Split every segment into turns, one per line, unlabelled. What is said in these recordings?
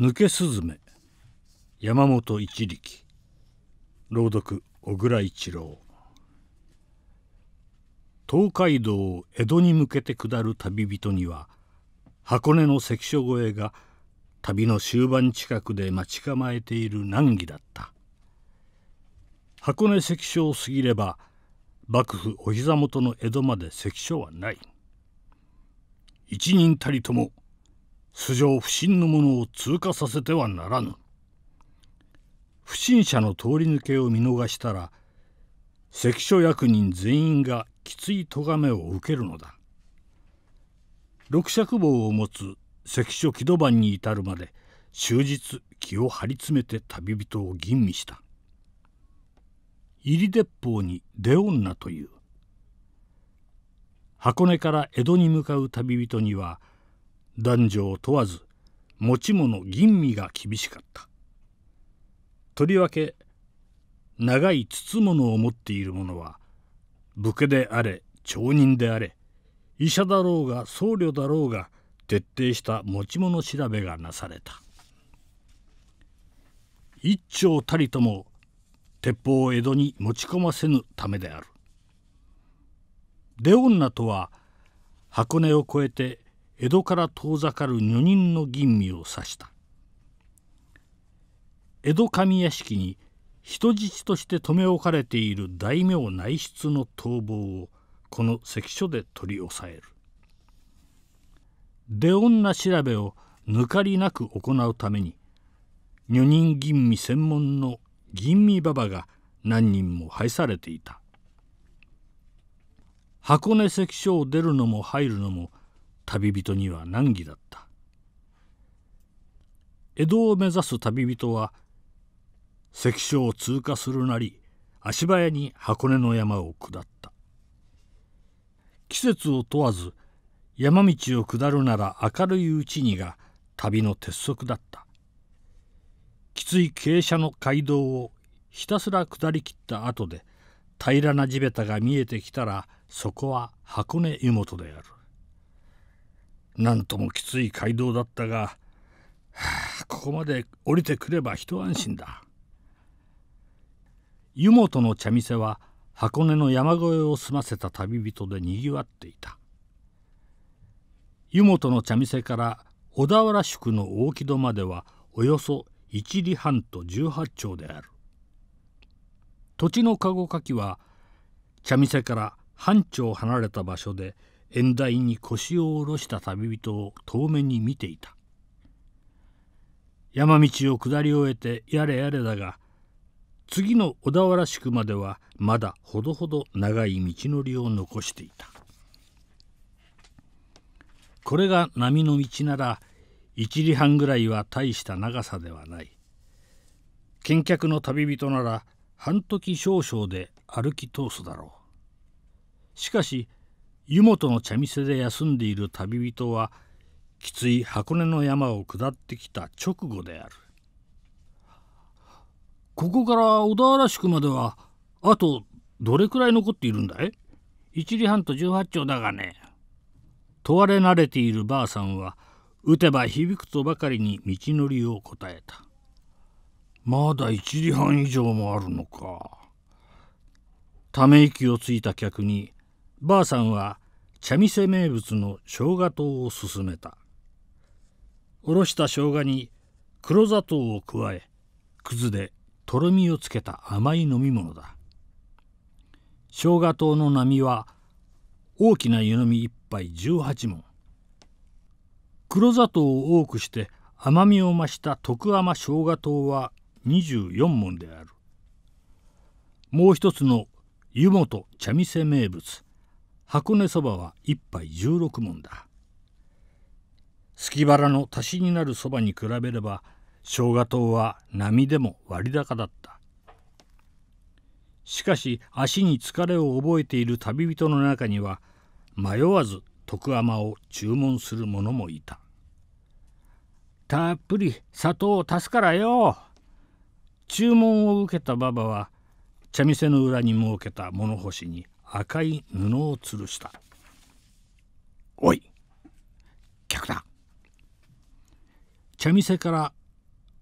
抜けスズメ山本一力朗読小倉一郎。東海道を江戸に向けて下る旅人には箱根の関所越えが旅の終盤近くで待ち構えている難儀だった。箱根関所を過ぎれば幕府お膝元の江戸まで関所はない。一人たりとも素性不審の者を通過させてはならぬ。不審者の通り抜けを見逃したら関所役人全員がきつい咎めを受けるのだ。六尺棒を持つ関所木戸番に至るまで終日気を張り詰めて旅人を吟味した。入り鉄砲に出女という。箱根から江戸に向かう旅人には男女を問わず持ち物吟味が厳しかった。とりわけ長い筒物を持っている者は武家であれ町人であれ医者だろうが僧侶だろうが徹底した持ち物調べがなされた。一丁たりとも鉄砲を江戸に持ち込ませぬためである。出女とは箱根を越えて江戸から遠ざかる女人の吟味を指した。江戸上屋敷に人質として留め置かれている大名内出の逃亡をこの関所で取り押さえる。出女調べを抜かりなく行うために女人吟味専門の吟味馬場が何人も配されていた。箱根関所を出るのも入るのも旅人には難儀だった。江戸を目指す旅人は関所を通過するなり足早に箱根の山を下った。季節を問わず山道を下るなら明るいうちにが旅の鉄則だった。きつい傾斜の街道をひたすら下りきった後で平らな地べたが見えてきたらそこは箱根湯本である。なんともきつい街道だったが、はあ、ここまで降りてくれば一安心だ。湯本の茶店は箱根の山越えを済ませた旅人でにぎわっていた。湯本の茶店から小田原宿の大木戸まではおよそ一里半と18丁である。土地の籠かきは茶店から半丁離れた場所で縁台に腰を下ろした旅人を遠目に見ていた。山道を下り終えてやれやれだが次の小田原宿まではまだほどほど長い道のりを残していた。これが波の道なら一里半ぐらいは大した長さではない。見客の旅人なら半時少々で歩き通すだろう。しかし湯本の茶店で休んでいる旅人はきつい箱根の山を下ってきた直後である。ここから小田原宿まではあとどれくらい残っているんだい？一里半と十八丁だがね。問われ慣れているばあさんは打てば響くとばかりに道のりを答えた。まだ一里半以上もあるのか。ため息をついた客にばあさんは茶店名物の生姜糖を勧めた。おろした生姜に黒砂糖を加えくずでとろみをつけた甘い飲み物だ。生姜糖の波は大きな湯飲み一杯18文。黒砂糖を多くして甘みを増した徳甘生姜糖は24文である。もう一つの湯本茶店名物箱根そばは一杯16文だ。隙腹の足しになるそばに比べれば生姜糖は波でも割高だった。しかし足に疲れを覚えている旅人の中には迷わず徳甘を注文する者もいた。たっぷり砂糖を足すからよ。注文を受けた馬場は茶店の裏に設けた物干しに赤い布を吊るした「おい客だ!」茶店から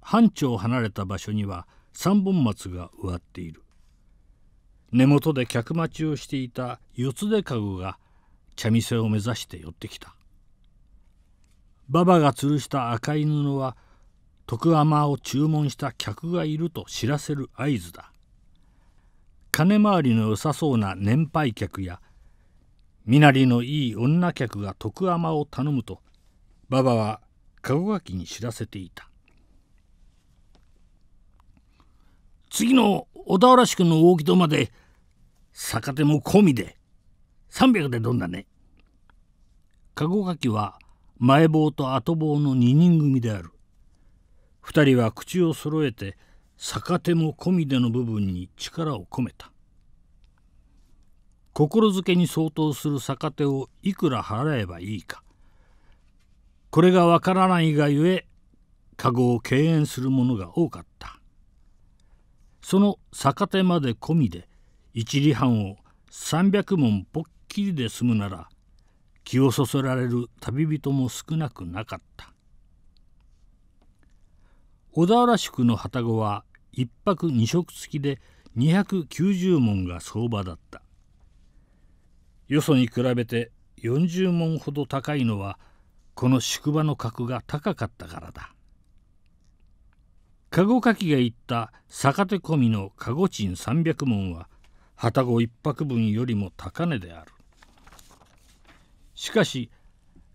半丁離れた場所には三本松が植わっている。根元で客待ちをしていた四つでかごが茶店を目指して寄ってきた。馬場が吊るした赤い布は徳甘を注文した客がいると知らせる合図だ。金回りの良さそうな年配客や身なりのいい女客が徳甘を頼むと馬場は籠垣に知らせていた。次の小田原宿の大木戸まで逆手も込みで300でどんだね。籠垣は前棒と後棒の2人組である。2人は口を揃えて逆手も込みでの部分に力を込めた。心づけに相当する逆手をいくら払えばいいか。これがわからないがゆえ籠を敬遠する者が多かった。その逆手まで込みで一里半を300文ぽっきりで済むなら気をそそられる旅人も少なくなかった。小田原宿の旅籠は一泊二食付きで290文が相場だった。よそに比べて40文ほど高いのはこの宿場の格が高かったからだ。籠かきが言った逆手込みの籠賃300文は旅籠一泊分よりも高値である。しかし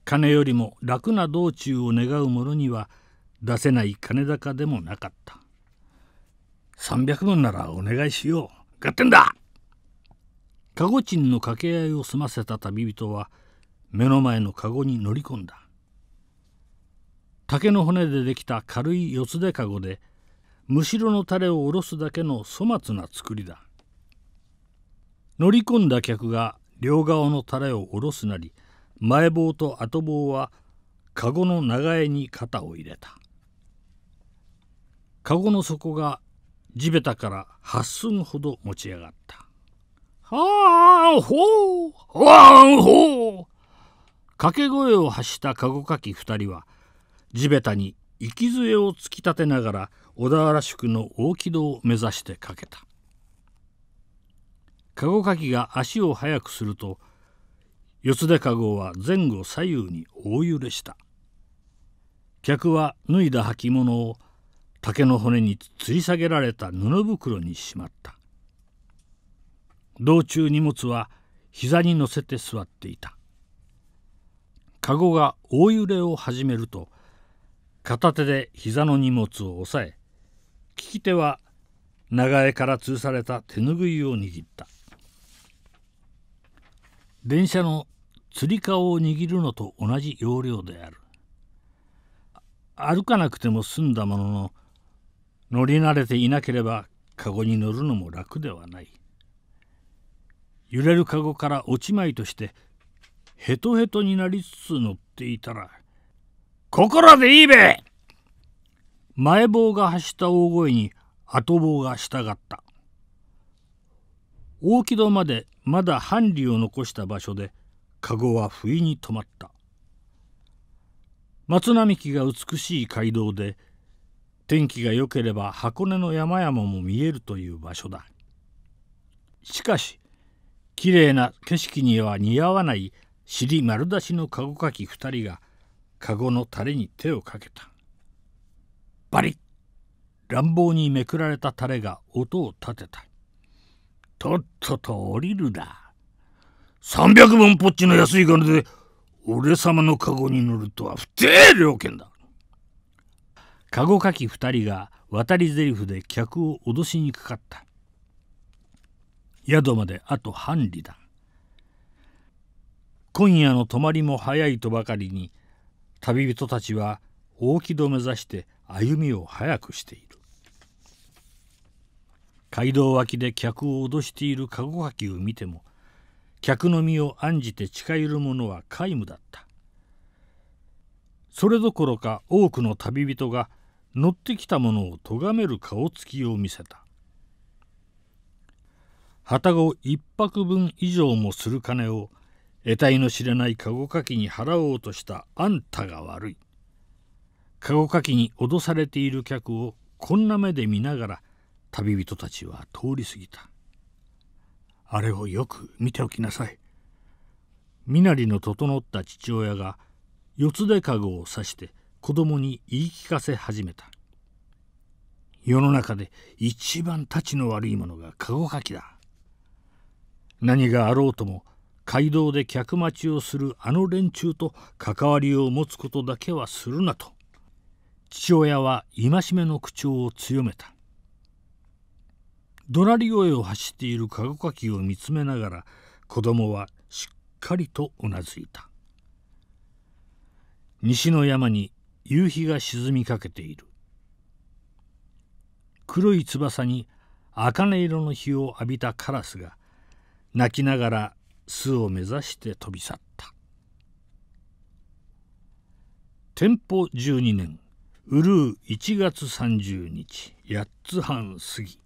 金よりも楽な道中を願う者には出せない金高でもなかった。300文ならお願いしよう。合点だ。籠賃の掛け合いを済ませた旅人は目の前の籠に乗り込んだ。竹の骨でできた軽い四つでかごでむしろのタレをおろすだけの粗末な作りだ。乗り込んだ客が両側のタレをおろすなり前棒と後棒はかごの長江に肩を入れた。かごの底が地べたから八寸ほど持ち上がった「はあほうはあほう」掛け声を発したかごかき二人は地べたに息杖を突き立てながら小田原宿の大木戸を目指してかけた。籠かきが足を速くすると四つ手籠は前後左右に大揺れした。客は脱いだ履物を竹の骨に吊り下げられた布袋にしまった。道中荷物は膝に乗せて座っていた。籠が大揺れを始めると片手で膝の荷物を押さえ利き手は長江から吊るされた手ぬぐいを握った。電車のつり革を握るのと同じ要領である。歩かなくても済んだものの乗り慣れていなければ籠に乗るのも楽ではない。揺れる籠から落ちまいとしてヘトヘトになりつつ乗っていたらここらでいいべ!前棒が発した大声に後棒が従った。大木戸までまだ半里を残した場所で籠は不意に止まった。松並木が美しい街道で天気が良ければ箱根の山々も見えるという場所だ。しかしきれいな景色には似合わない尻丸出しの籠かき二人が籠のタレに手をかけた。バリッ乱暴にめくられたタレが音を立てた。とっとと降りるだ。300文ぽっちの安い金で俺様の籠に乗るとは不定料金だ。籠かき二人が渡り台詞で客を脅しにかかった。宿まであと半里だ。今夜の泊まりも早いとばかりに旅人たちは大木戸目指して歩みを早くしている。街道脇で客を脅している籠かきを見ても客の身を案じて近寄る者は皆無だった。それどころか多くの旅人が乗ってきた者を咎める顔つきを見せた。旅籠一泊分以上もする金を得体の知れない籠かきに払おうとしたあんたが悪い。籠かきに脅されている客をこんな目で見ながら旅人たちは通り過ぎた。あれをよく見ておきなさい。身なりの整った父親が四つでかごを刺して子供に言い聞かせ始めた。世の中で一番たちの悪いものが籠かきだ。何があろうとも街道で客待ちをするあの連中と関わりを持つことだけはするなと。父親は戒めの口調を強めた。怒鳴り声を発している籠かきを見つめながら子供はしっかりとうなずいた。西の山に夕日が沈みかけている。黒い翼に茜色の日を浴びたカラスが泣きながら巣を目指して飛び去った。天保12年ウルー1月30日八つ半過ぎ。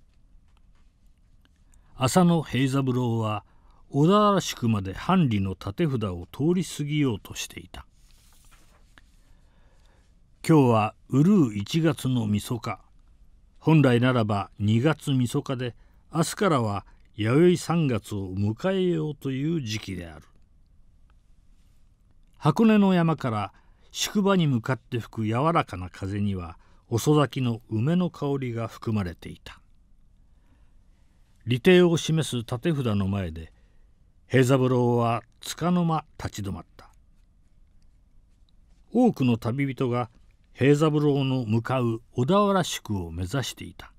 浅野平三郎は小田原宿まで藩理の立て札を通り過ぎようとしていた。今日はウルー1月のみそか。本来ならば2月みそかで明日からは弥生3月を迎えようという時期である。箱根の山から宿場に向かって吹く柔らかな風には遅咲きの梅の香りが含まれていた。利定を示す立て札の前で平三郎はつかの間立ち止まった。多くの旅人が平三郎の向かう小田原宿を目指していた。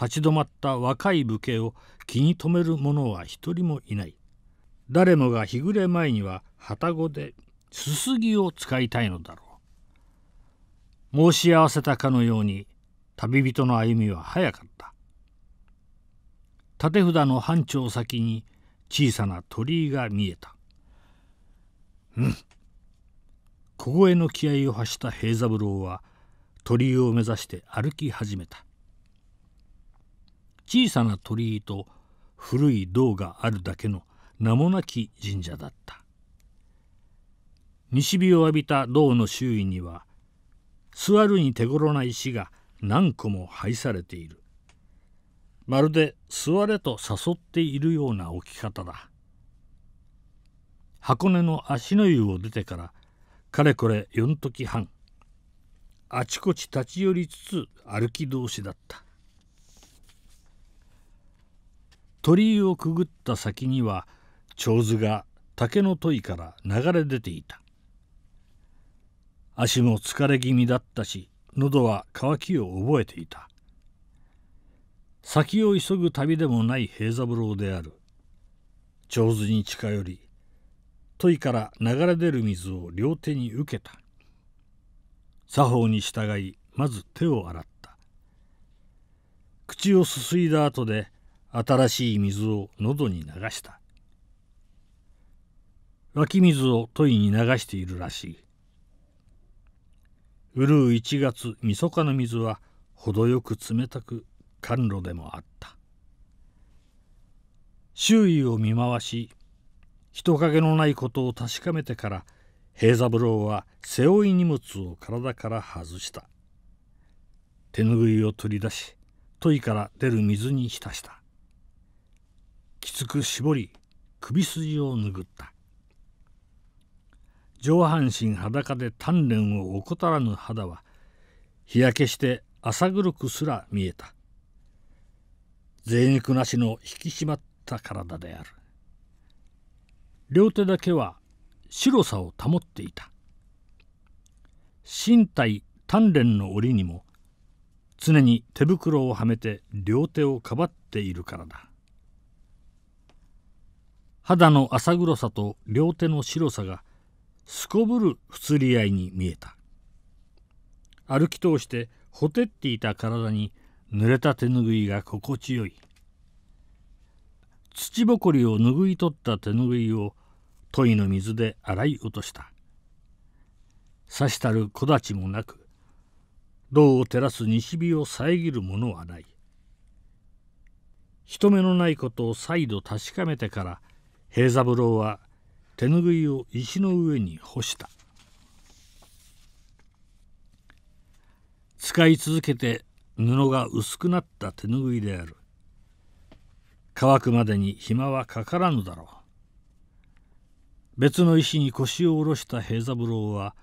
立ち止まった若い武家を気に留める者は一人もいない。誰もが日暮れ前には旅籠ですすぎを使いたいのだろう。申し合わせたかのように旅人の歩みは早かった。立て札の班長先に小さな鳥居が見えた。うん。小声の気合を発した平三郎は鳥居を目指して歩き始めた。小さな鳥居と古い銅があるだけの名もなき神社だった。西日を浴びた銅の周囲には座るに手頃な石が何個も配されている。まるで座れと誘っているような置き方だ。箱根の足の湯を出てからかれこれ四時半。あちこち立ち寄りつつ歩き通しだった。鳥居をくぐった先には長図が竹の問いから流れ出ていた。足も疲れ気味だったし喉は渇きを覚えていた。先を急ぐ旅でもない平三郎である。長図に近寄り問いから流れ出る水を両手に受けた。作法に従いまず手を洗った。口をすすいだ後で新しい水を喉に流した。湧き水を問いに流しているらしい。うるう1月みそかの水は程よく冷たく甘露でもあった。周囲を見回し人影のないことを確かめてから平三郎は背負い荷物を体から外した。手ぬぐいを取り出し問いから出る水に浸した。きつく絞り首筋を拭った。上半身裸で鍛錬を怠らぬ肌は日焼けして朝黒くすら見えた。贅肉なしの引き締まった体である。両手だけは白さを保っていた。身体鍛錬の折にも常に手袋をはめて両手をかばっているからだ。肌の浅黒さと両手の白さがすこぶる不釣り合いに見えた。歩き通してほてっていた体に濡れた手ぬぐいが心地よい。土ぼこりを拭い取った手ぬぐいを問いの水で洗い落とした。さしたる木立もなく銅を照らす西日を遮るものはない。人目のないことを再度確かめてから平三郎は手ぬぐいを石の上に干した。使い続けて布が薄くなった手ぬぐいである。乾くまでに暇はかからぬだろう。別の石に腰を下ろした平三郎は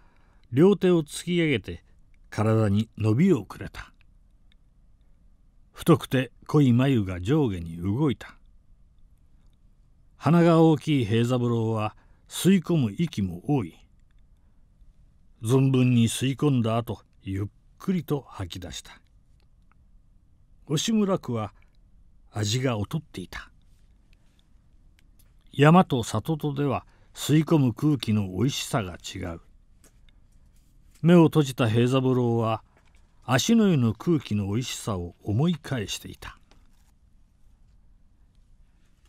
両手を突き上げて体に伸びをくれた。太くて濃い眉が上下に動いた。鼻が大きい平三郎は吸い込む息も多い。存分に吸い込んだ後ゆっくりと吐き出した。押村区は味が劣っていた。山と里とでは吸い込む空気のおいしさが違う。目を閉じた平三郎は足の湯の空気のおいしさを思い返していた。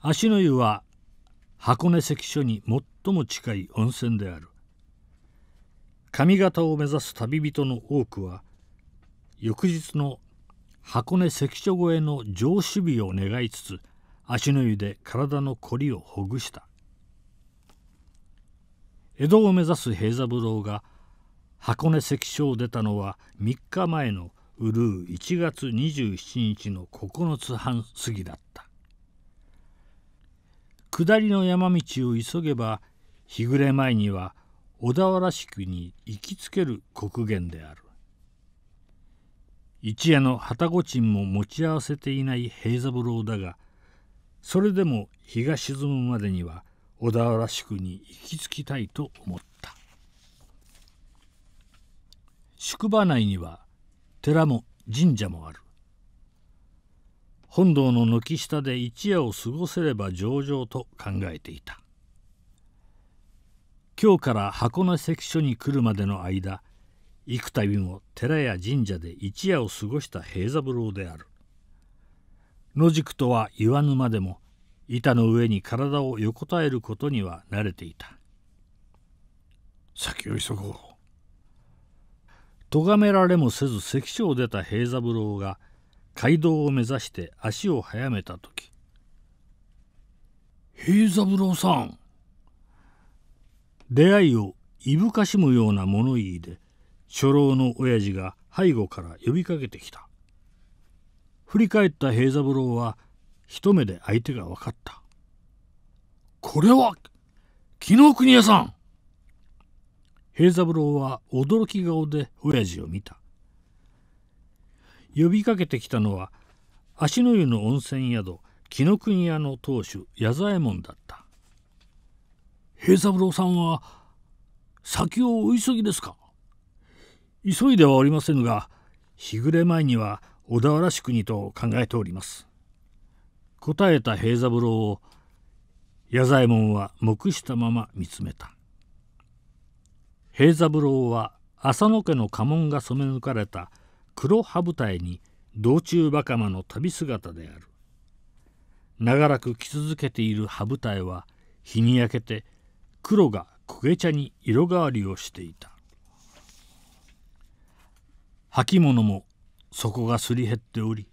足の湯は箱根関所に最も近い温泉である。上方を目指す旅人の多くは翌日の箱根関所越えの上守備を願いつつ足の湯で体のこりをほぐした。江戸を目指す平三郎が箱根関所を出たのは3日前のうるう1月27日の9つ半過ぎだった。下りの山道を急げば日暮れ前には小田原宿に行きつける国原である。一夜の旅籠賃も持ち合わせていない平三郎だがそれでも日が沈むまでには小田原宿に行き着きたいと思った。宿場内には寺も神社もある。本堂の軒下で一夜を過ごせれば上々と考えていた。今日から箱根関所に来るまでの間幾度も寺や神社で一夜を過ごした平三郎である。野宿とは言わぬまでも板の上に体を横たえることには慣れていた。先を急ごう。咎められもせず関所を出た平三郎が街道を目指して足を速めた時「平三郎さん」出会いをいぶかしむような物言いで初老の親父が背後から呼びかけてきた。振り返った平三郎は一目で相手が分かった。これは紀ノ国屋さん。平三郎は驚き顔で親父を見た。呼びかけてきたのは足の湯の温泉宿紀ノ国屋の当主矢左衛門だった。平三郎さんは先をお急ぎですか？急いではおりませぬが日暮れ前には小田原宿にと考えております。答えた平三郎を矢左衛門は黙したまま見つめた。平三郎は浅野家の家紋が染め抜かれた黒羽舞台に道中袴の旅姿である。長らく着続けている羽舞台は日に焼けて黒が焦げ茶に色変わりをしていた。履物も底がすり減っており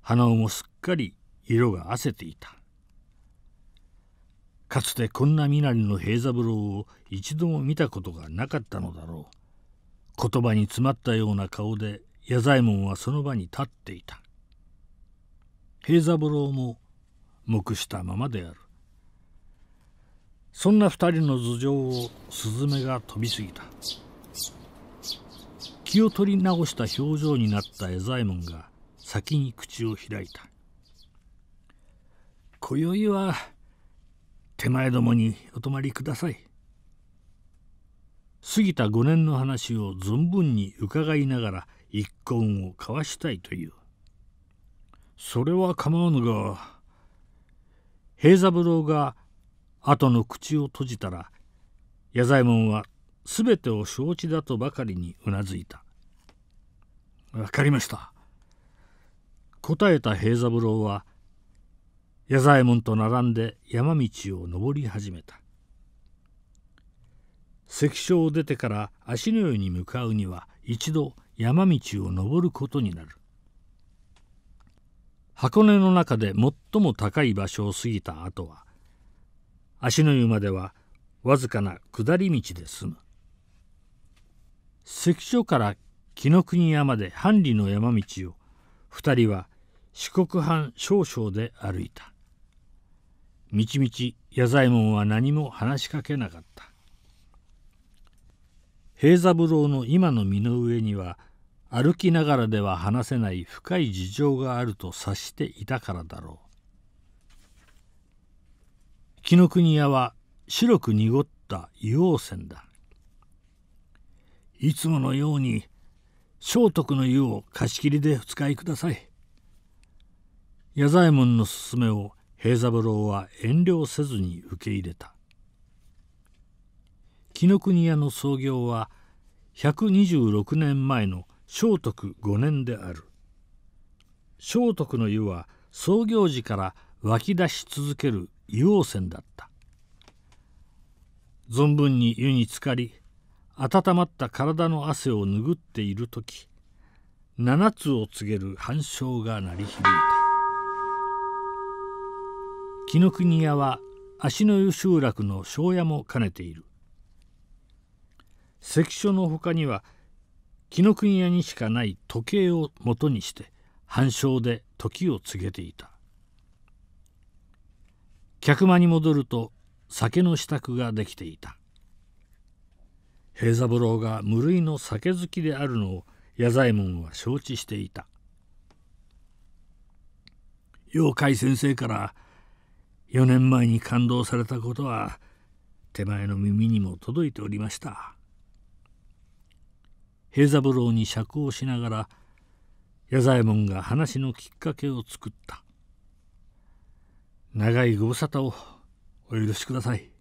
鼻緒もすっかり色が褪せていた。かつてこんな身なりの平三郎を一度も見たことがなかったのだろう。言葉に詰まったような顔で矢左衛門はその場に立っていた。平三郎も黙したままである。そんな二人の頭上をスズメが飛び過ぎた。気を取り直した表情になった矢左衛門が先に口を開いた今宵は手前どもにお泊まりください。過ぎた5年の話を存分に伺いながら一婚を交わしたいという。それは構わぬが平三郎が後の口を閉じたら矢左衛門は全てを承知だとばかりにうなずいた「分かりました」答えた平三郎は矢左衛門と並んで山道を登り始めた。関所を出てから足の湯に向かうには一度山道を登ることになる。箱根の中で最も高い場所を過ぎた後は足の湯まではわずかな下り道で済む。関所から紀ノ国山で藩里の山道を二人は四国藩少々で歩いた。みちみち矢左衛門は何も話しかけなかった。平三郎の今の身の上には歩きながらでは話せない深い事情があると察していたからだろう。紀ノ国屋は白く濁った硫黄泉だ。いつものように聖徳の湯を貸し切りでお使いください。矢左衛門の勧めを平三郎は遠慮せずに受け入れた。紀ノ国屋の創業は126年前の聖徳5年である。聖徳の湯は創業時から湧き出し続ける硫黄泉だった。存分に湯に浸かり温まった体の汗を拭っている時七つを告げる反証が鳴り響いた。紀ノ国屋は足の湯集落の庄屋も兼ねている。関所のほかには紀ノ国屋にしかない時計をもとにして反証で時を告げていた。客間に戻ると酒の支度ができていた。平三郎が無類の酒好きであるのを矢左衛門は承知していた。妖怪先生から4年前に感動されたことは手前の耳にも届いておりました。平三郎に釈をしながら矢左衛門が話のきっかけを作った。長いご無沙汰をお許しください。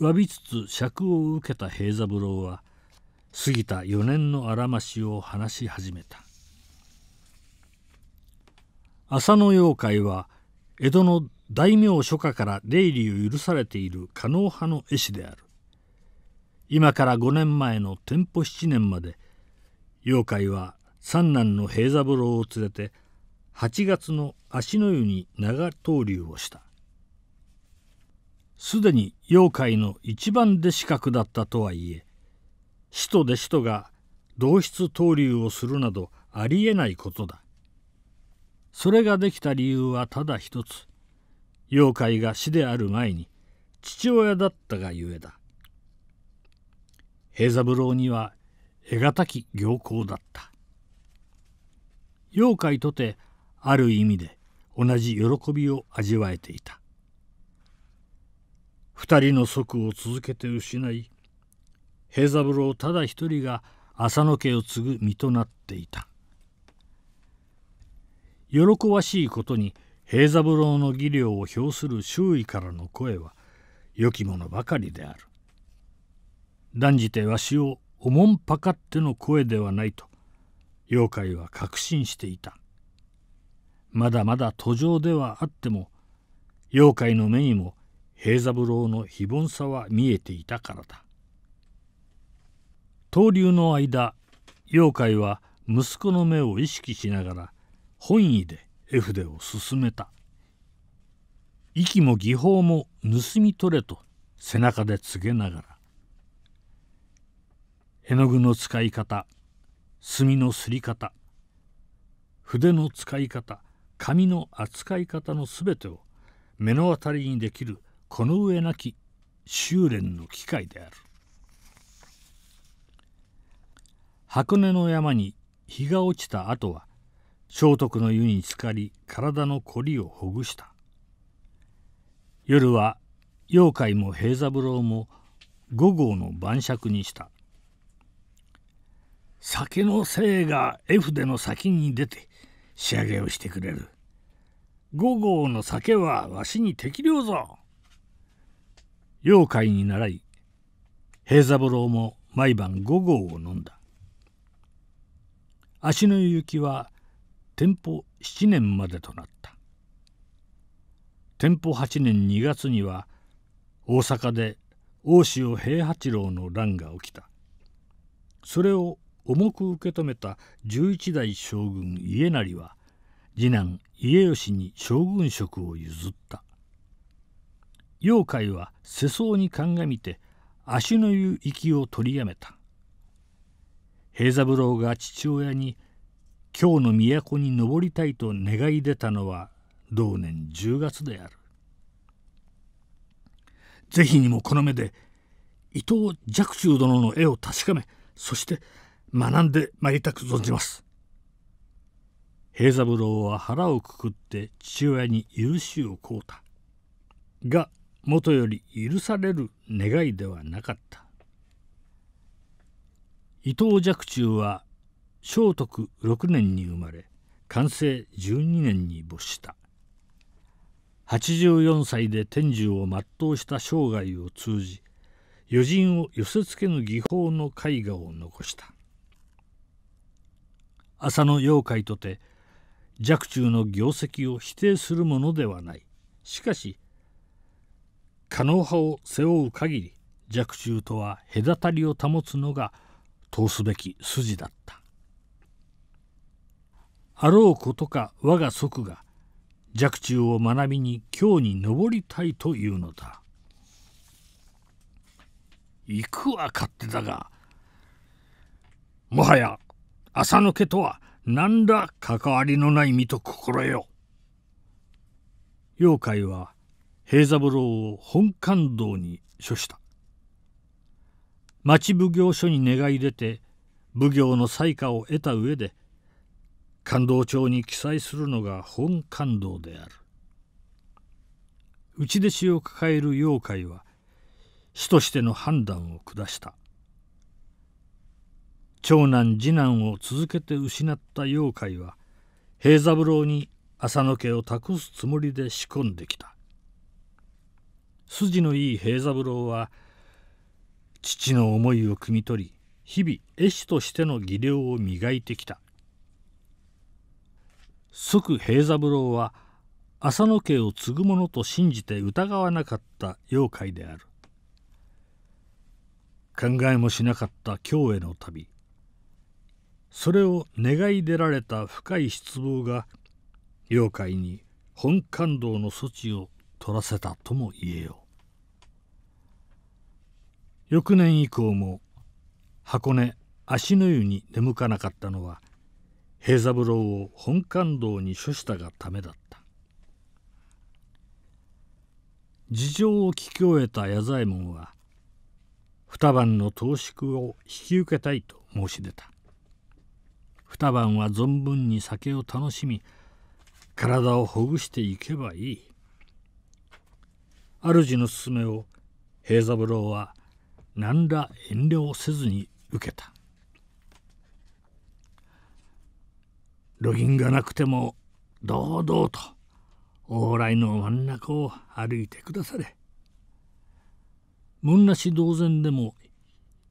詫びつつ尺を受けた平三郎は過ぎた4年のあらましを話し始めた。浅野妖怪は江戸の大名諸家から出入りを許されている狩野派の絵師である。今から5年前の天保7年まで妖怪は三男の平三郎を連れて8月の足の湯に長投流をした。すでに妖怪の一番弟子格だったとはいえ師と弟子とが同室投流をするなどありえないことだ。それができた理由はただ一つ妖怪が死である前に父親だったがゆえだ。平三郎には得難き行幸だった。妖怪とてある意味で同じ喜びを味わえていた。二人の息を続けて失い平三郎ただ一人が浅野家を継ぐ身となっていた。喜ばしいことに平三郎の技量を評する周囲からの声は良きものばかりである。断じてわしをおもんぱかっての声ではないと妖怪は確信していた。まだまだ途上ではあっても妖怪の目にも平三郎の非凡さは見えていたからだ。闘竜の間妖怪は息子の目を意識しながら本意で絵筆を進めた。息も技法も盗み取れと背中で告げながら。絵の具の使い方墨のすり方筆の使い方紙の扱い方のすべてを目の当たりにできるこの上なき修練の機会である。箱根の山に日が落ちた後は聖徳の湯に浸かり体のこりをほぐした。夜は妖怪も平三郎も五号の晩酌にした。酒の精が絵筆の先に出て仕上げをしてくれる。五号の酒はわしに適量ぞ。妖怪に習い平三郎も毎晩五合を飲んだ。足の行きは天保7年までとなった。天保8年2月には大阪で大塩平八郎の乱が起きた。それを重く受け止めた十一代将軍家成は次男家吉に将軍職を譲った。妖怪は世相に鑑みて足の湯行きを取りやめた平三郎が父親に京の都に登りたいと願い出たのは同年10月である。是非にもこの目で伊藤若冲殿の絵を確かめそして学んでまいりたく存じます。平三郎は腹をくくって父親に許しを請うた。がもとより許される願いではなかった。伊藤若冲は聖徳6年に生まれ完成12年に没した。84歳で天寿を全うした生涯を通じ余人を寄せつけぬ技法の絵画を残した。浅野妖怪とて若冲の業績を否定するものではない。しかし狩野派を背負う限り若冲とは隔たりを保つのが通すべき筋だった。あろうことか我が祖が若冲を学びに京に登りたいというのだ。行くは勝手だがもはや浅野家とは何ら関わりのない身と心得よ。妖怪は平三郎を本館堂に処した。町奉行所に願い出て奉行の裁可を得た上で感動帳に記載するのが本感動である。内弟子を抱える妖怪は死としての判断を下した。長男次男を続けて失った妖怪は平三郎に浅野家を託すつもりで仕込んできた。筋のいい平三郎は父の思いを汲み取り日々絵師としての技量を磨いてきた。即平三郎は浅野家を継ぐものと信じて疑わなかった妖怪である。考えもしなかった京への旅。それを願い出られた深い失望が妖怪に本感動の措置を取らせたとも言えよう。翌年以降も箱根足の湯に出向かなかったのは平三郎を本館堂に処したがためだった。事情を聞き終えた矢左衛門は二晩の投宿を引き受けたいと申し出た。二晩は存分に酒を楽しみ体をほぐしていけばいい。主の勧めを平三郎は何ら遠慮せずに受けた。路銀がなくても堂々と往来の真ん中を歩いてくだされ。門なし同然でも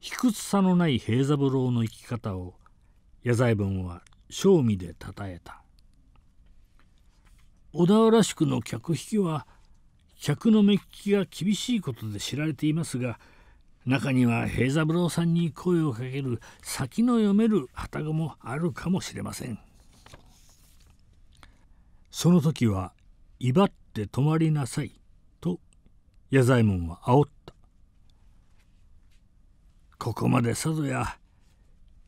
卑屈さのない平三郎の生き方を矢左衛門は正味でたたえた。小田原宿の客引きは客の目利きが厳しいことで知られていますが中には平三郎さんに声をかける先の読める旗子もあるかもしれません。その時は威張って泊まりなさいと矢左衛門は煽った。ここまでさぞや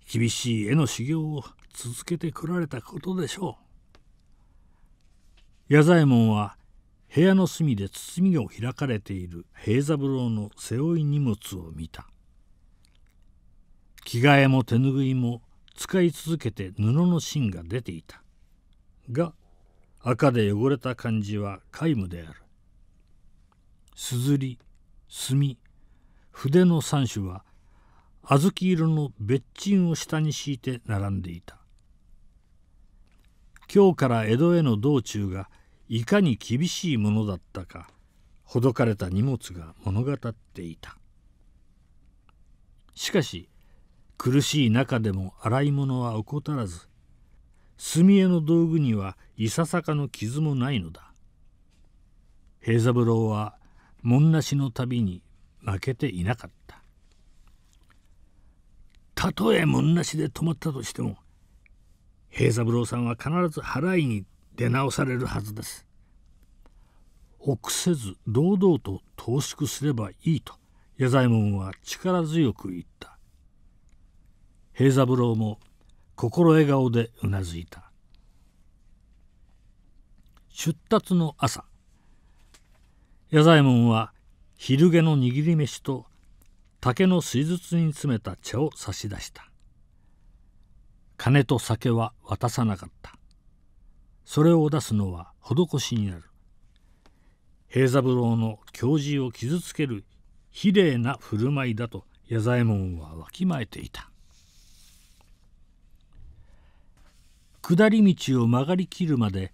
厳しい絵の修行を続けてこられたことでしょう。矢左衛門は部屋の隅で包みを開かれている平三郎の背負い荷物を見た。着替えも手ぬぐいも使い続けて布の芯が出ていた。が赤で汚れた感じは皆無である。すずり墨筆の三種は小豆色の別鎮を下に敷いて並んでいた。京から江戸への道中がいかに厳しいものだったかほどかれた荷物が物語っていた。しかし苦しい中でも洗い物は怠らず墨絵の道具にはいささかの傷もないのだ。平三郎は門なしの旅に負けていなかった。たとえ門なしで泊まったとしても平三郎さんは必ず払いに出直されるはずです。臆せず堂々と投縮すればいいと矢左衛門は力強く言った。平三郎も心笑顔でうなずいた出立の朝弥左衛門は昼毛の握り飯と竹の水筒に詰めた茶を差し出した金と酒は渡さなかったそれを出すのは施しになる。平三郎の教示を傷つける非礼な振る舞いだと弥左衛門はわきまえていた。下り道を曲がりきるまで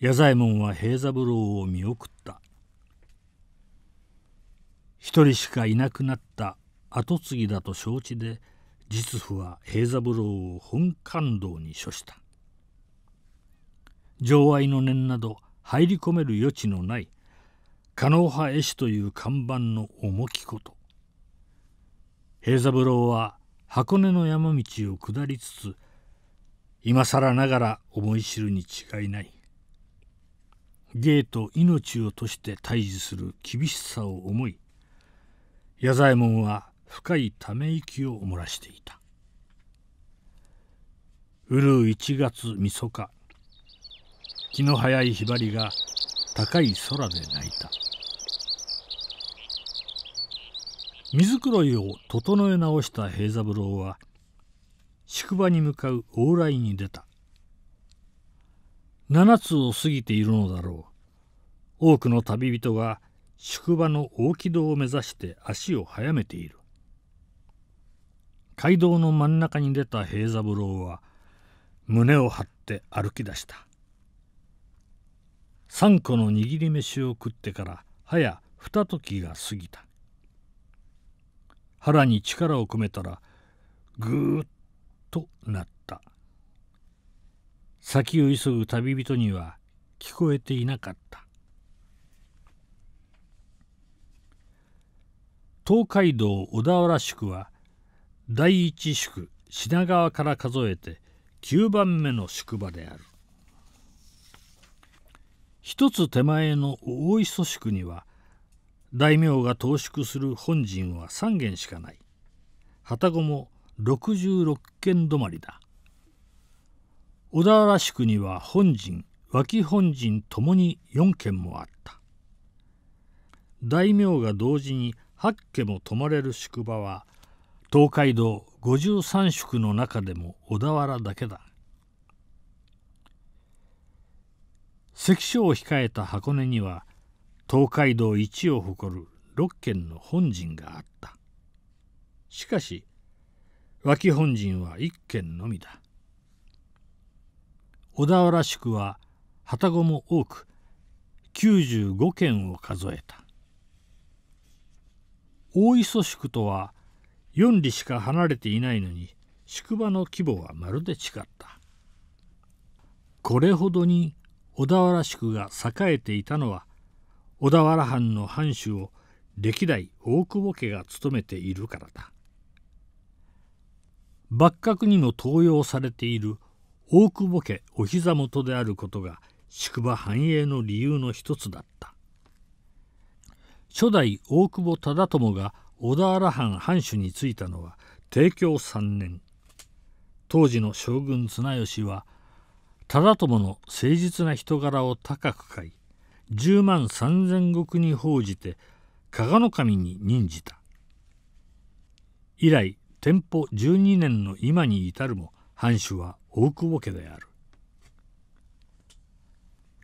弥左衛門は平三郎を見送った。一人しかいなくなった跡継ぎだと承知で実父は平三郎を本感動に処した。情愛の念など入り込める余地のない加納派絵師という看板の重きこと。平三郎は箱根の山道を下りつつ今更ながら思い知るに違いない。芸と命をとして対峙する厳しさを思い弥左衛門は深いため息を漏らしていた。うるう一月みそか気の早いひばりが高い空で鳴いた。水黒いを整え直した平三郎は宿場に向かう往来に出た。7つを過ぎているのだろう。多くの旅人が宿場の大木戸を目指して足を速めている。街道の真ん中に出た平三郎は胸を張って歩き出した。三個の握り飯を食ってから早二時が過ぎた。腹に力を込めたらぐーっとなった。先を急ぐ旅人には聞こえていなかった。東海道小田原宿は第一宿品川から数えて9番目の宿場である。一つ手前の大磯宿には大名が投宿する本陣は3軒しかない。旅籠も66軒止まりだ。小田原宿には本陣脇本陣ともに4軒もあった。大名が同時に八家も泊まれる宿場は東海道五十三宿の中でも小田原だけだ。関所を控えた箱根には東海道一を誇る六軒の本陣があった。しかし脇本陣は一軒のみだ。小田原宿は旅籠も多く95軒を数えた。大磯宿とは4里しか離れていないのに宿場の規模はまるで違った。これほどに小田原宿が栄えていたのは小田原藩の藩主を歴代大久保家が務めているからだ。幕閣にも登用されている大久保家お膝元であることが宿場繁栄の理由の一つだった。初代大久保忠友が小田原藩藩主に就いたのは帝京3年。当時の将軍綱吉は忠友の誠実な人柄を高く買い10万3千石に報じて加賀守に任じた。以来天保12年の今に至るも藩主は大久保家である。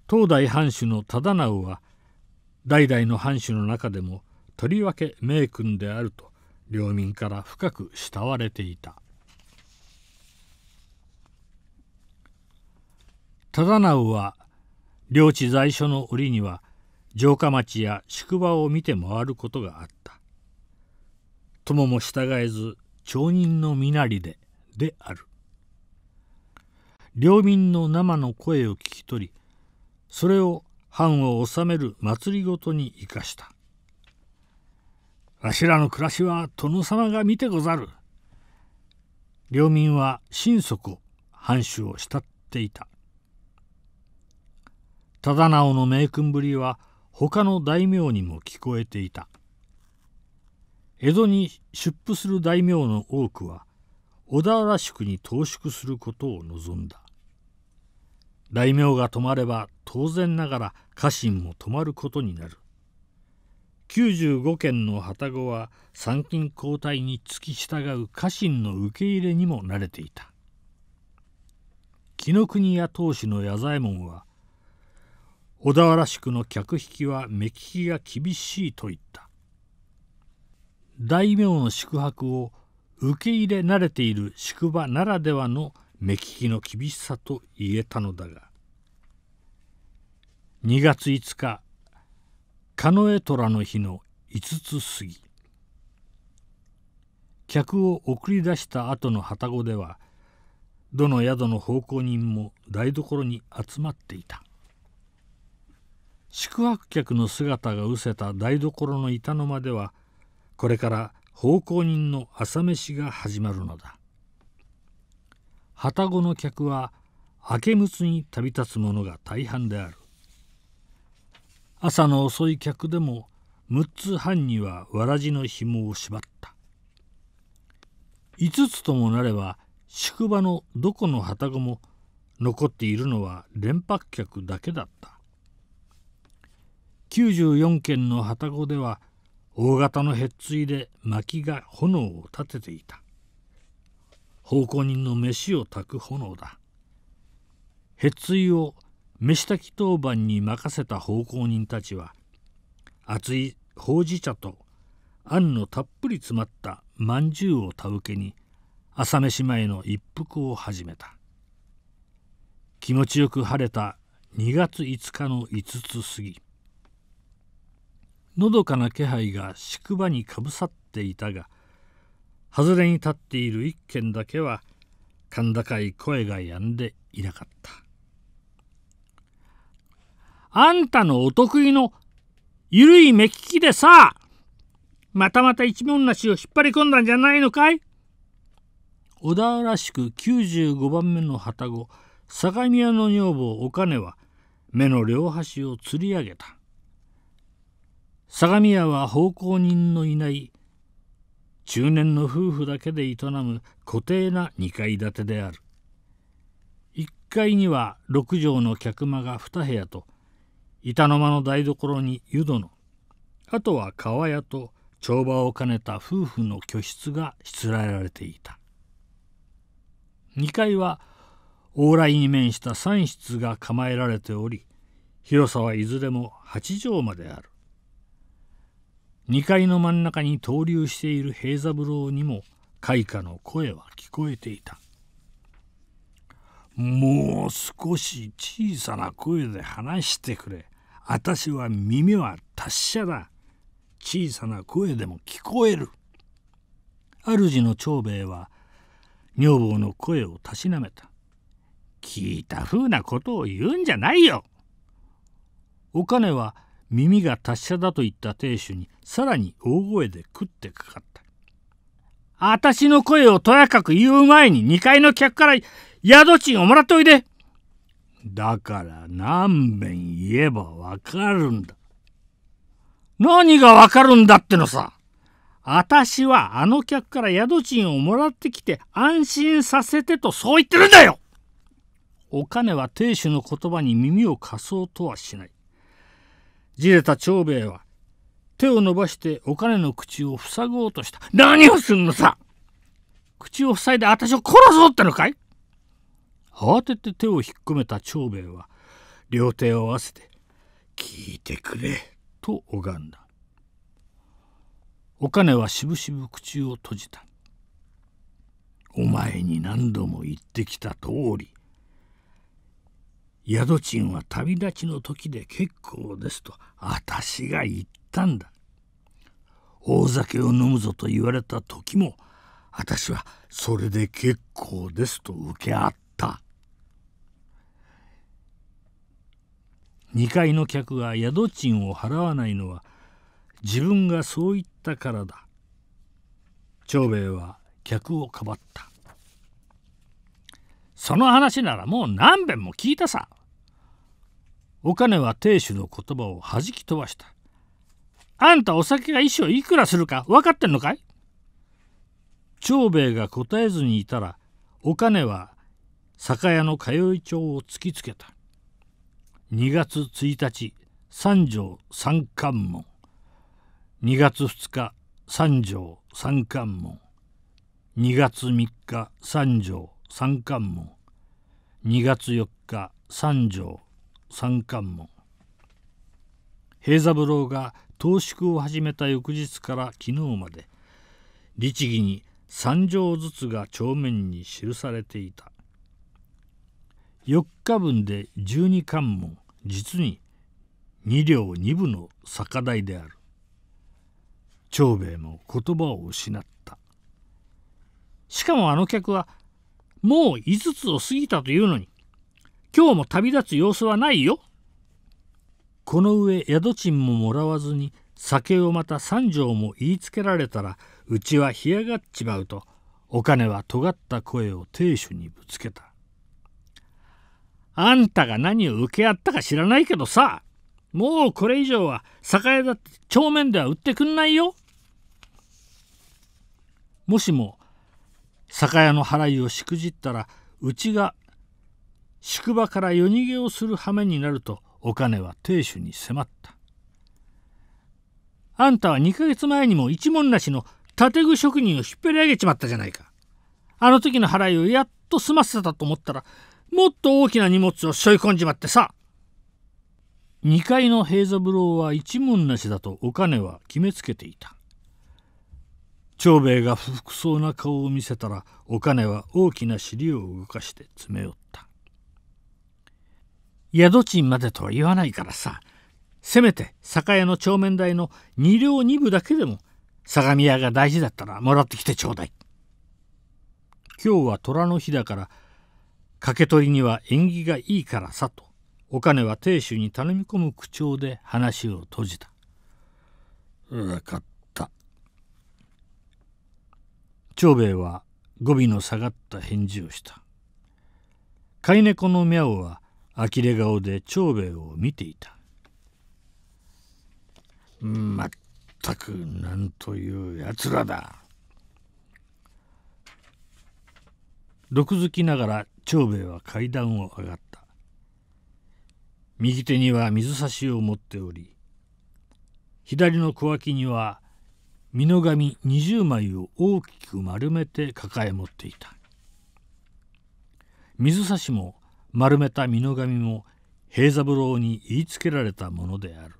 当代藩主の忠直は代々の藩主の中でもとりわけ名君であると領民から深く慕われていた。忠直は領地在所の折には城下町や宿場を見て回ることがあった友も従えず町人の身なりでである領民の生の声を聞き取りそれを藩を治める祭りごとに生かした。わしらの暮らしは殿様が見てござる。領民は心底藩主を慕っていた。忠直の名君ぶりは他の大名にも聞こえていた。江戸に出府する大名の多くは小田原宿に投宿することを望んだ。大名が泊まれば当然ながら家臣も泊まることになる。95件の旅籠は参勤交代に付き従う家臣の受け入れにも慣れていた。紀ノ国屋当主の矢左衛門は小田原宿の客引きは目利きが厳しいと言った。大名の宿泊を受け入れ慣れている宿場ならではの目利きの厳しさと言えたのだが2月5日狩野虎の日の5つ過ぎ客を送り出した後の旅籠ではどの宿の奉公人も台所に集まっていた。宿泊客の姿が失せた台所の板の間ではこれから奉公人の朝飯が始まるのだ。旅籠の客は明けむつに旅立つ者が大半である。朝の遅い客でも6つ半にはわらじの紐を縛った。5つともなれば宿場のどこの旅籠も残っているのは連泊客だけだった。94軒の旅籠では大型のへっついで薪が炎を立てていた。奉公人の飯を炊く炎だ。へっついを飯炊き当番に任せた奉公人たちは熱いほうじ茶とあんのたっぷり詰まったまんじゅうをたうけに朝飯前の一服を始めた。気持ちよく晴れた2月5日の5つ過ぎ。のどかな気配が宿場にかぶさっていたが外れに立っている一軒だけは甲高い声がやんでいなかった。あんたのお得意のゆるい目利きでさまたまた一文なしを引っ張り込んだんじゃないのかい？小田原しく95番目の旅籠相模屋の女房お金は目の両端を吊り上げた。相模屋は奉公人のいない中年の夫婦だけで営む固定な2階建てである。1階には6畳の客間が2部屋と板の間の台所に湯殿。あとは川屋と帳場を兼ねた夫婦の居室がしつらえられていた。2階は往来に面した3室が構えられており広さはいずれも8畳まである。2階の真ん中に登竜している平三郎にも開花の声は聞こえていた。もう少し小さな声で話してくれ。私は耳は達者だ。小さな声でも聞こえる。主の長兵衛は女房の声をたしなめた。聞いたふうなことを言うんじゃないよ。お金は耳が達者だと言った亭主にさらに大声で食ってかかった。あたしの声をとやかく言う前に2階の客から宿賃をもらっておいで。だから何遍言えばわかるんだ。何がわかるんだってのさ。あたしはあの客から宿賃をもらってきて安心させてとそう言ってるんだよお金は亭主の言葉に耳を貸そうとはしない。じれた長兵衛は手を伸ばしてお金の口を塞ごうとした。何をすんのさ！口を塞いで私を殺そうってのかい？慌てて手を引っ込めた長兵衛は両手を合わせて「聞いてくれ」と拝んだ。お金はしぶしぶ口を閉じた。お前に何度も言ってきた通り宿賃は旅立ちの時で結構ですと私が言ったんだ。大酒を飲むぞと言われた時も私はそれで結構ですと受け合った。2階の客が宿賃を払わないのは自分がそう言ったからだ。長兵衛は客をかばった。その話ならもう何遍も聞いたさ。お金は亭主の言葉を弾き飛ばした。あんたお酒が一生いくらするか分かってんのかい？長兵衛が答えずにいたらお金は酒屋の通い帳を突きつけた。2月1日三条三冠門。2月2日三条三冠門。2月3日三条三冠門。2月4日三条三冠門平三郎が投宿を始めた翌日から昨日まで律儀に3条ずつが帳面に記されていた。4日分で12関門実に2両2分の酒代である。長兵衛も言葉を失った。しかもあの客はもう5つを過ぎたというのに今日も旅立つ様子はないよこの上宿賃ももらわずに酒をまた三条も言いつけられたらうちは干上がっちまうとお金は尖った声を亭主にぶつけたあんたが何を受け合ったか知らないけどさもうこれ以上は酒屋だって帳面では売ってくんないよ。もしも酒屋の払いをしくじったらうちが宿場から夜逃げをする羽目になるとお金は亭主に迫った。あんたは2ヶ月前にも一文なしの建具職人を引っ張り上げちまったじゃないか。あの時の払いをやっと済ませたと思ったらもっと大きな荷物を背負い込んじまってさ2階の平三郎は一文なしだとお金は決めつけていた長兵衛が不服そうな顔を見せたらお金は大きな尻を動かして詰め寄った宿賃までとは言わないからさせめて酒屋の帳面台の2両2分だけでも相模屋が大事だったらもらってきてちょうだい今日は虎の日だから掛け取りには縁起がいいからさとお金は亭主に頼み込む口調で話を閉じた。分かった。長兵衛は語尾の下がった返事をした。飼い猫のミャオは呆れ顔で長兵衛を見ていた。まったくなんというやつらだ。毒づきながら長兵衛は階段を上がった。右手には水差しを持っており左の小脇には美濃紙20枚を大きく丸めて抱え持っていた水差しも丸めた美濃紙も平三郎に言いつけられたものである。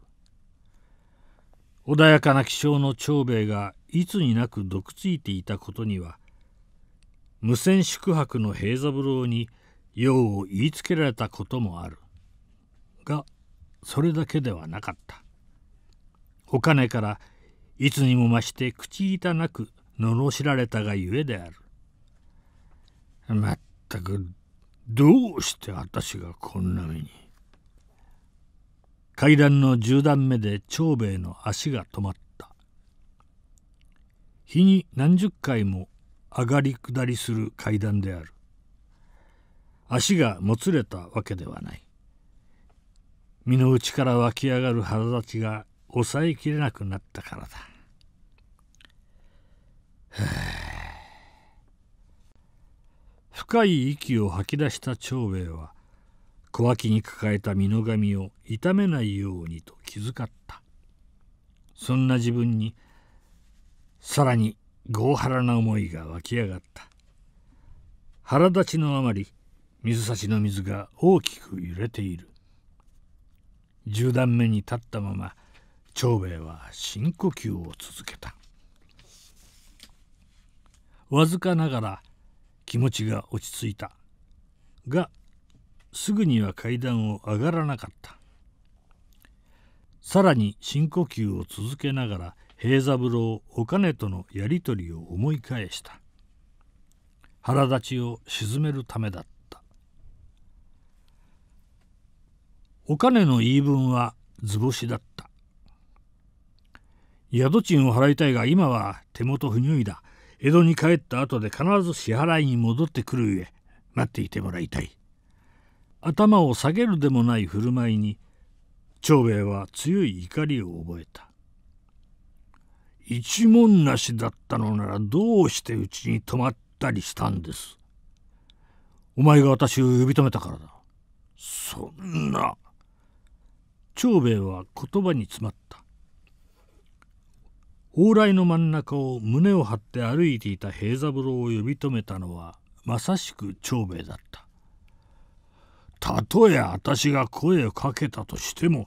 穏やかな気性の長兵衛がいつになく毒ついていたことには無線宿泊の平三郎に用を言いつけられたこともある。がそれだけではなかった。お金からいつにも増して口汚く罵られたがゆえである。まったくどうして私がこんな目に？階段の十段目で長兵衛の足が止まった。日に何十回も上がり下りする階段である。足がもつれたわけではない。身の内から湧き上がる腹立ちが抑えきれなくなったからだ。深い息を吐き出した長兵衛は小脇に抱えた美濃紙を痛めないようにと気遣った。そんな自分にさらに豪腹な思いが湧き上がった。腹立ちのあまり水差しの水が大きく揺れている。10段目に立ったまま長兵衛は深呼吸を続けた。わずかながら気持ちが落ち着いた。がすぐには階段を上がらなかった。さらに深呼吸を続けながら平三郎お金とのやり取りを思い返した。腹立ちを鎮めるためだった。お金の言い分は図星だった。宿賃を払いたいが今は手元不入意だ。江戸に帰った後で必ず支払いに戻ってくるゆえ待っていてもらいたい。頭を下げるでもない振る舞いに長兵衛は強い怒りを覚えた。一文なしだったのならどうしてうちに泊まったりしたんです？お前が私を呼び止めたからだ。そんな。長兵衛は言葉に詰まった。往来の真ん中を胸を張って歩いていた平三郎を呼び止めたのはまさしく長兵衛だったたとえ私が声をかけたとしても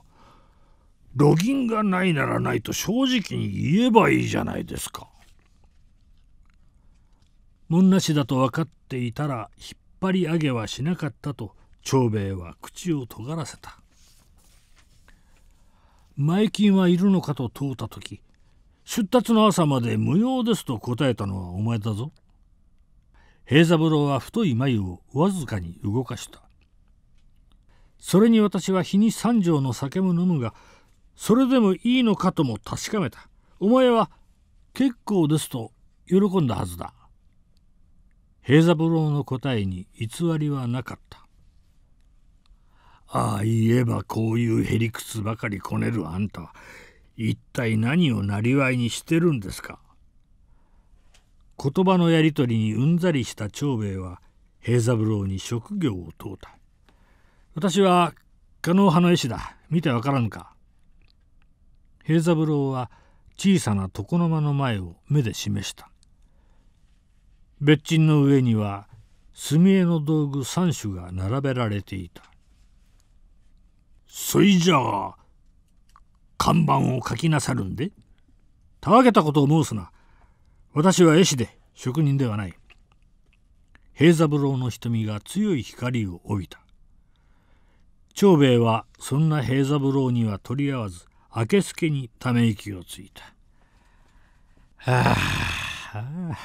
路銀がないならないと正直に言えばいいじゃないですか。門なしだと分かっていたら引っ張り上げはしなかったと長兵衛は口を尖らせた。前金はいるのかと問うた時出立の朝まで無用ですと答えたのはお前だぞ。平三郎は太い眉をわずかに動かした。それに私は日に三錠の酒も飲むがそれでもいいのかとも確かめた。お前は結構ですと喜んだはずだ。平三郎の答えに偽りはなかった。ああ言えばこういうへりくつばかりこねるあんたは一体何をなりわいにしてるんですか？言葉のやり取りにうんざりした長兵衛は平三郎に職業を問うた。私は加納派の絵師だ。見てわからぬか？平三郎は小さな床の間の前を目で示した。別賃の上には墨絵の道具三種が並べられていた。そいじゃあ看板を書きなさるんでたわけたことを申すな。私は絵師で職人ではない。平三郎の瞳が強い光を帯びた。長兵衛はそんな平三郎には取り合わず明けすけにため息をついた。はあ、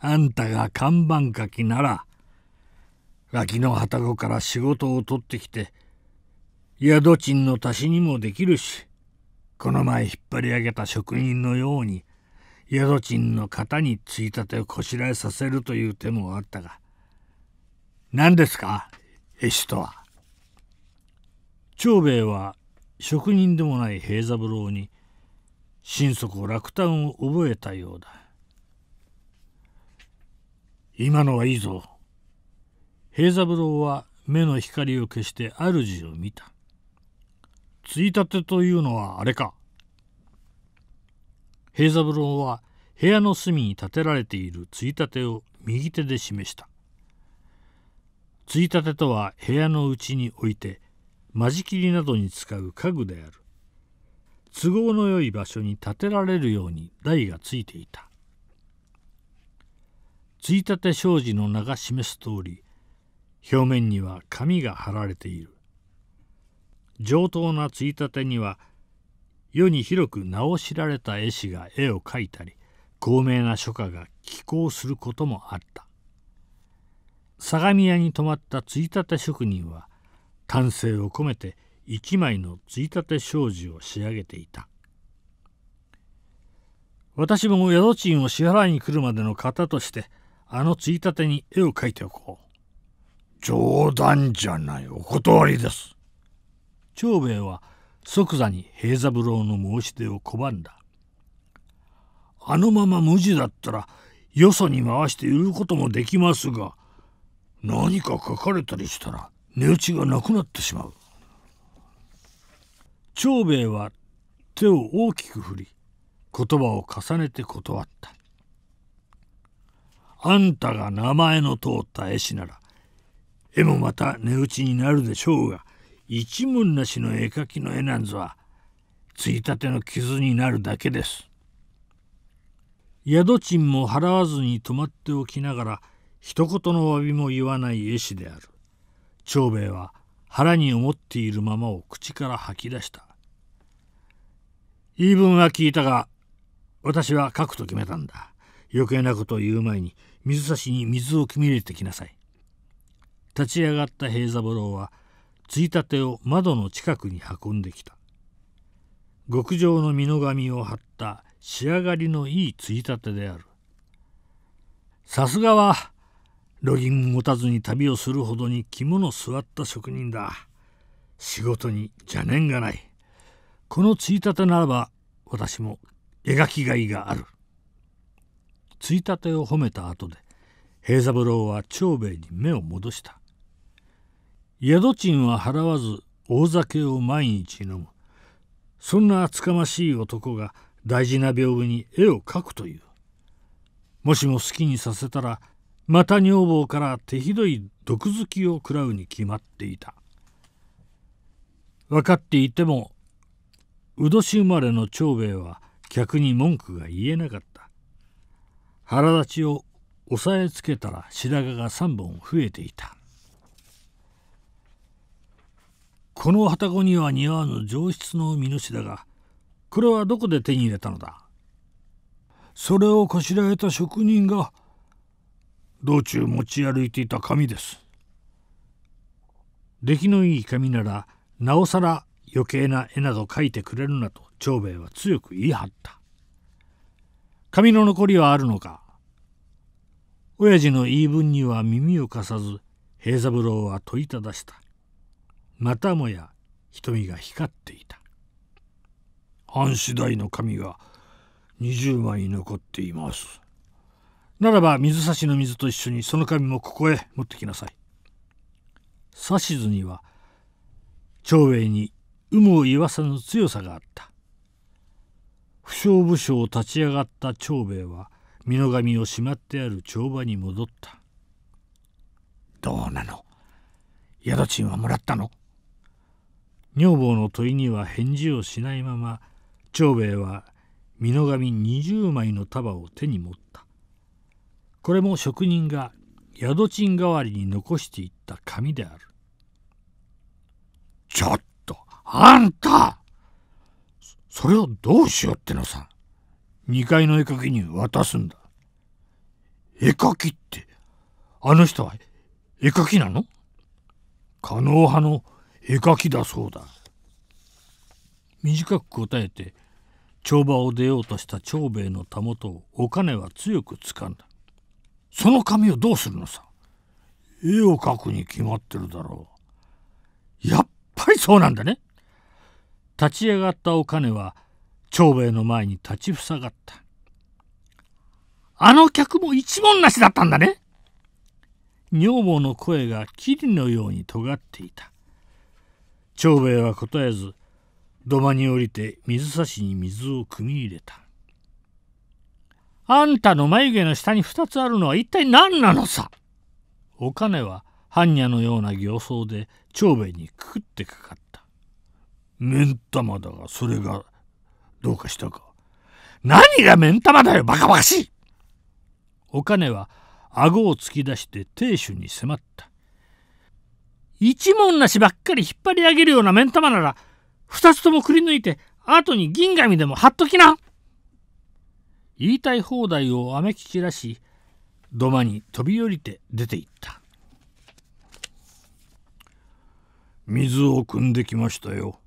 あんたが看板書きなら脇の旅籠から仕事を取ってきて宿賃の足しにもできるしこの前引っ張り上げた職人のように宿賃の型についたてをこしらえさせるという手もあったが何ですか絵師とは。長兵衛は職人でもない平三郎に心底落胆を覚えたようだ。今のはいいぞ。平三郎は目の光を消して主を見た。ついたてというのはあれか。平三郎は部屋の隅に立てられているついたてを右手で示した。ついたてとは部屋の内に置いて間仕切りなどに使う家具である都合のよい場所に立てられるように台がついていたついたて障子の名が示す通り表面には紙が貼られている上等なついたてには世に広く名を知られた絵師が絵を描いたり高名な書家が寄稿することもあった。相模屋に泊まったついたて職人は丹精を込めて一枚のついたて障子を仕上げていた。私も宿賃を支払いに来るまでの方としてあのついたてに絵を描いておこう。冗談じゃない。お断りです。長兵衛は即座に平三郎の申し出を拒んだ。あのまま無地だったらよそに回して売ることもできますが何か書かれたりしたら値打ちがなくなってしまう。長兵衛は手を大きく振り言葉を重ねて断った。あんたが名前の通った絵師なら絵もまた値打ちになるでしょうが一文なしの絵描きの絵なんぞはついたての傷になるだけです。宿賃も払わずに泊まっておきながら一言の詫びも言わない絵師である。長兵衛は腹に思っているままを口から吐き出した。言い分は聞いたが私は書くと決めたんだ。余計なことを言う前に水差しに水を汲み入れてきなさい。立ち上がった平三郎はついたてを窓の近くに運んできた。極上の美濃紙を貼った仕上がりのいいついたてである。さすがは路銀持たずに旅をするほどに肝の据わった職人だ。仕事に邪念がない。このついたてならば私も描きがいがある。ついたてを褒めた後で平三郎は長兵衛に目を戻した。宿賃は払わず大酒を毎日飲む。そんな厚かましい男が大事な屏風に絵を描くという。もしも好きにさせたらまた女房から手ひどい毒づきを食らうに決まっていた。分かっていても宇土市生まれの長兵衛は客に文句が言えなかった。腹立ちを押さえつけたら白髪が3本増えていた。この旅籠には似合わぬ上質の身主だがこれはどこで手に入れたのだ？それをこしらえた職人が道中持ち歩いていた紙です。出来のいい紙ならなおさら余計な絵など描いてくれるなと長兵衛は強く言い張った。紙の残りはあるのか？親父の言い分には耳を貸さず平三郎は問いただした。またもや瞳が光っていた。半次第の紙が20枚残っています。ならば水差しの水と一緒にその紙もここへ持ってきなさい。指図には長兵衛に有無を言わさぬ強さがあった。不祥不祥立ち上がった長兵衛は美濃紙をしまってある帳場に戻った。どうなの？宿賃はもらったの？女房の問いには返事をしないまま長兵衛は美濃紙20枚の束を手に持った。これも職人が宿賃代わりに残していった紙である。ちょっとあんた！それをどうしようってのさ。2階の絵描きに渡すんだ。絵描きってあの人は絵描きなの？狩野派の絵描きだそうだ。短く答えて帳場を出ようとした長兵衛のたもとをお金は強く掴んだ。その紙をどうするのさ？絵を描くに決まってるだろう。やっぱりそうなんだね。立ち上がったお金は長兵衛の前に立ちふさがった。あの客も一文なしだったんだね。女房の声が霧のように尖っていた。長兵衛は答えず土間に降りて水差しに水を汲み入れた。あんたの眉毛の下に2つあるのは一体何なのさ？お金は般若のような形相で長兵衛にくくってかかった。目ん玉だがそれがどうかしたか。何が目ん玉だよバカバカしい。お金は顎を突き出して亭主に迫った。一文なしばっかり引っ張り上げるような目ん玉なら二つともくり抜いて後に銀紙でも貼っときな。言いたい放題をあめき散らし土間に飛び降りて出て行った。水を汲んできましたよ。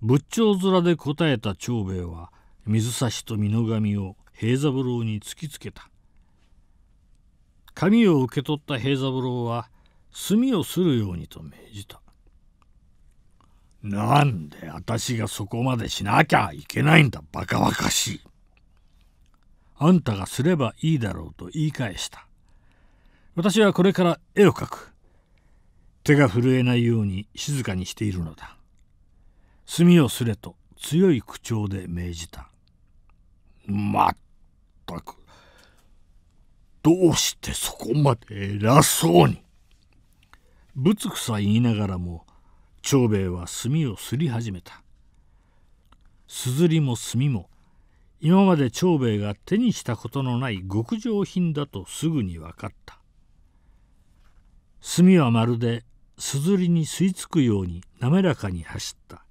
仏頂面で答えた長兵衛は水差しと美濃紙を平三郎に突きつけた。紙を受け取った平三郎は墨をするようにと命じたなんで私がそこまでしなきゃいけないんだバカバカしい。あんたがすればいいだろうと言い返した。私はこれから絵を描く。手が震えないように静かにしているのだ。墨をすれと強い口調で命じた。まったく。どうしてそこまで偉そうに。ぶつくさ言いながらも長兵衛は墨をすり始めた。すずりも墨も今まで長兵衛が手にしたことのない極上品だとすぐに分かった。墨はまるですずりに吸い付くように滑らかに走った。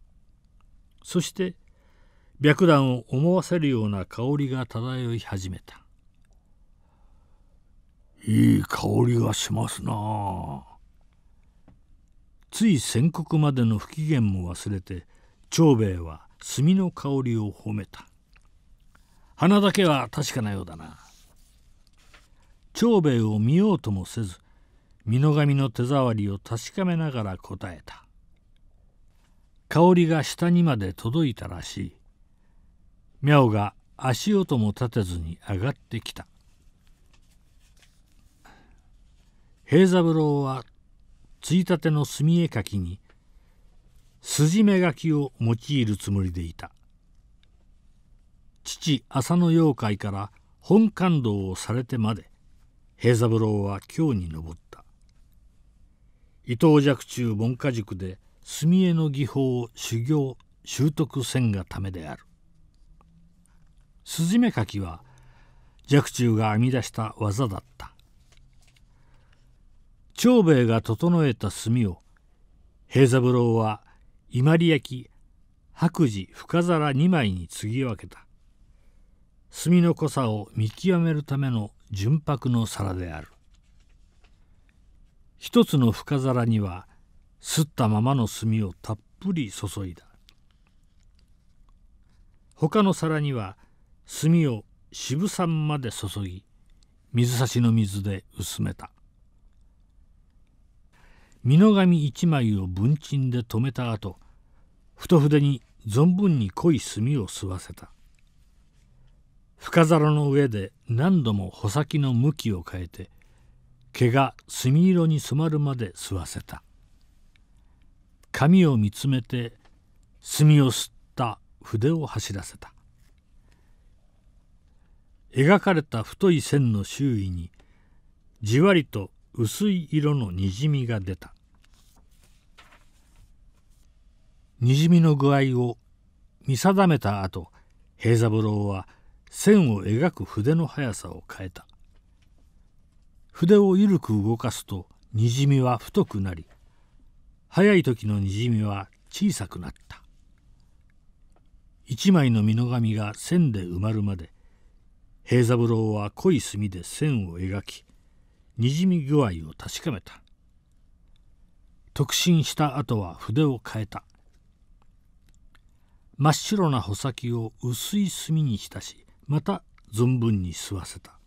そして白檀を思わせるような香りが漂い始めた。いい香りがしますなあ。つい宣告までの不機嫌も忘れて長兵衛は炭の香りを褒めた。鼻だけは確かなようだな。長兵衛を見ようともせず美濃紙の手触りを確かめながら答えた。香りが下にまで届いたらしい。ミャオが足音も立てずに上がってきた。平三郎はついたての墨絵描きに筋目書きを用いるつもりでいた。父浅野妖怪から本感動をされてまで平三郎は京に登った。伊藤若冲文科塾で墨絵の技法を修行習得せんがためである。筋目描きは若冲が編み出した技だった。長兵衛が整えた墨を平三郎は伊万里焼白磁深皿2枚に継ぎ分けた。墨の濃さを見極めるための純白の皿である。一つの深皿にはすったままの墨をたっぷり注いだ。他の皿には墨を渋酸まで注ぎ水差しの水で薄めた。美濃紙一枚を文鎮で留めた後太筆に存分に濃い墨を吸わせた。深皿の上で何度も穂先の向きを変えて毛が墨色に染まるまで吸わせた。紙を見つめて墨を吸った筆を走らせた。描かれた太い線の周囲にじわりと薄い色のにじみが出た。にじみの具合を見定めた後平三郎は線を描く筆の速さを変えた。筆を緩く動かすとにじみは太くなり早い時のにじみは小さくなった。一枚の美濃紙が線で埋まるまで平三郎は濃い墨で線を描きにじみ具合を確かめた。特進した後は筆を変えた。真っ白な穂先を薄い墨に浸しまた存分に吸わせた。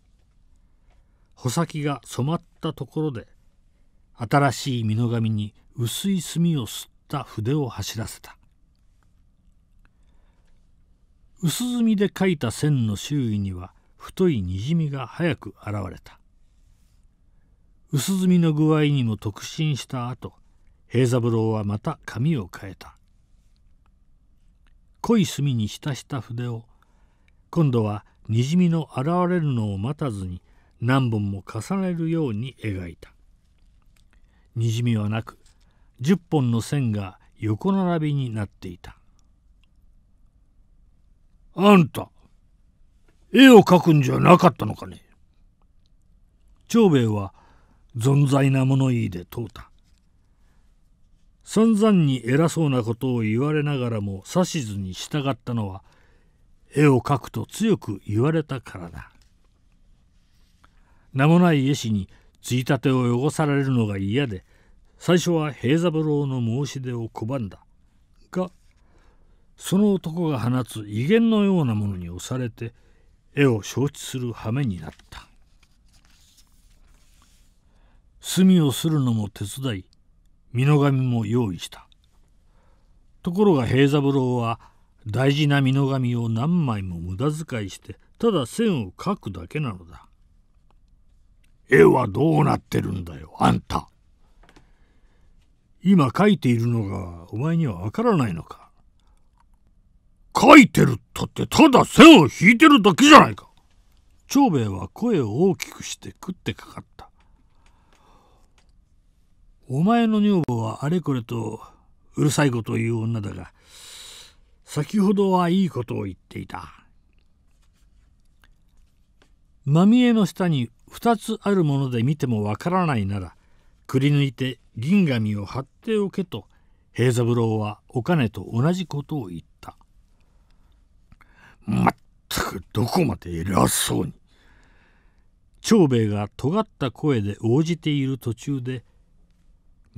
穂先が染まったところで新しい美濃紙に薄い墨を吸った筆を走らせた。薄墨で描いた線の周囲には太いにじみが早く現れた。薄墨の具合にも特進した後平三郎はまた紙を変えた。濃い墨に浸した筆を今度はにじみの現れるのを待たずに何本も重ねるように描いた。にじみはなく10本の線が横並びになっていた。あんた絵を描くんじゃなかったのかね。長兵衛は存在な物言いで問うた。散々に偉そうなことを言われながらも指図に従ったのは絵を描くと強く言われたからだ。名もない絵師についたてを汚されるのが嫌で最初は平三郎の申し出を拒んだ。がその男が放つ威厳のようなものに押されて絵を承知する羽目になった。墨をするのも手伝い美濃紙も用意した。ところが平三郎は大事な美濃紙を何枚も無駄遣いしてただ線を描くだけなのだ。絵はどうなってるんだよあんた。今描いているのがお前にはわからないのか。描いてるったってただ線を引いてるだけじゃないか。長兵衛は声を大きくして食ってかかった。お前の女房はあれこれとうるさいことを言う女だが先ほどはいいことを言っていた。まみえの下に2つあるもので見てもわからないならくり抜いて銀紙を貼っておけと平三郎はお金と同じことを言った。まったくどこまで偉そうに。長兵衛が尖った声で応じている途中で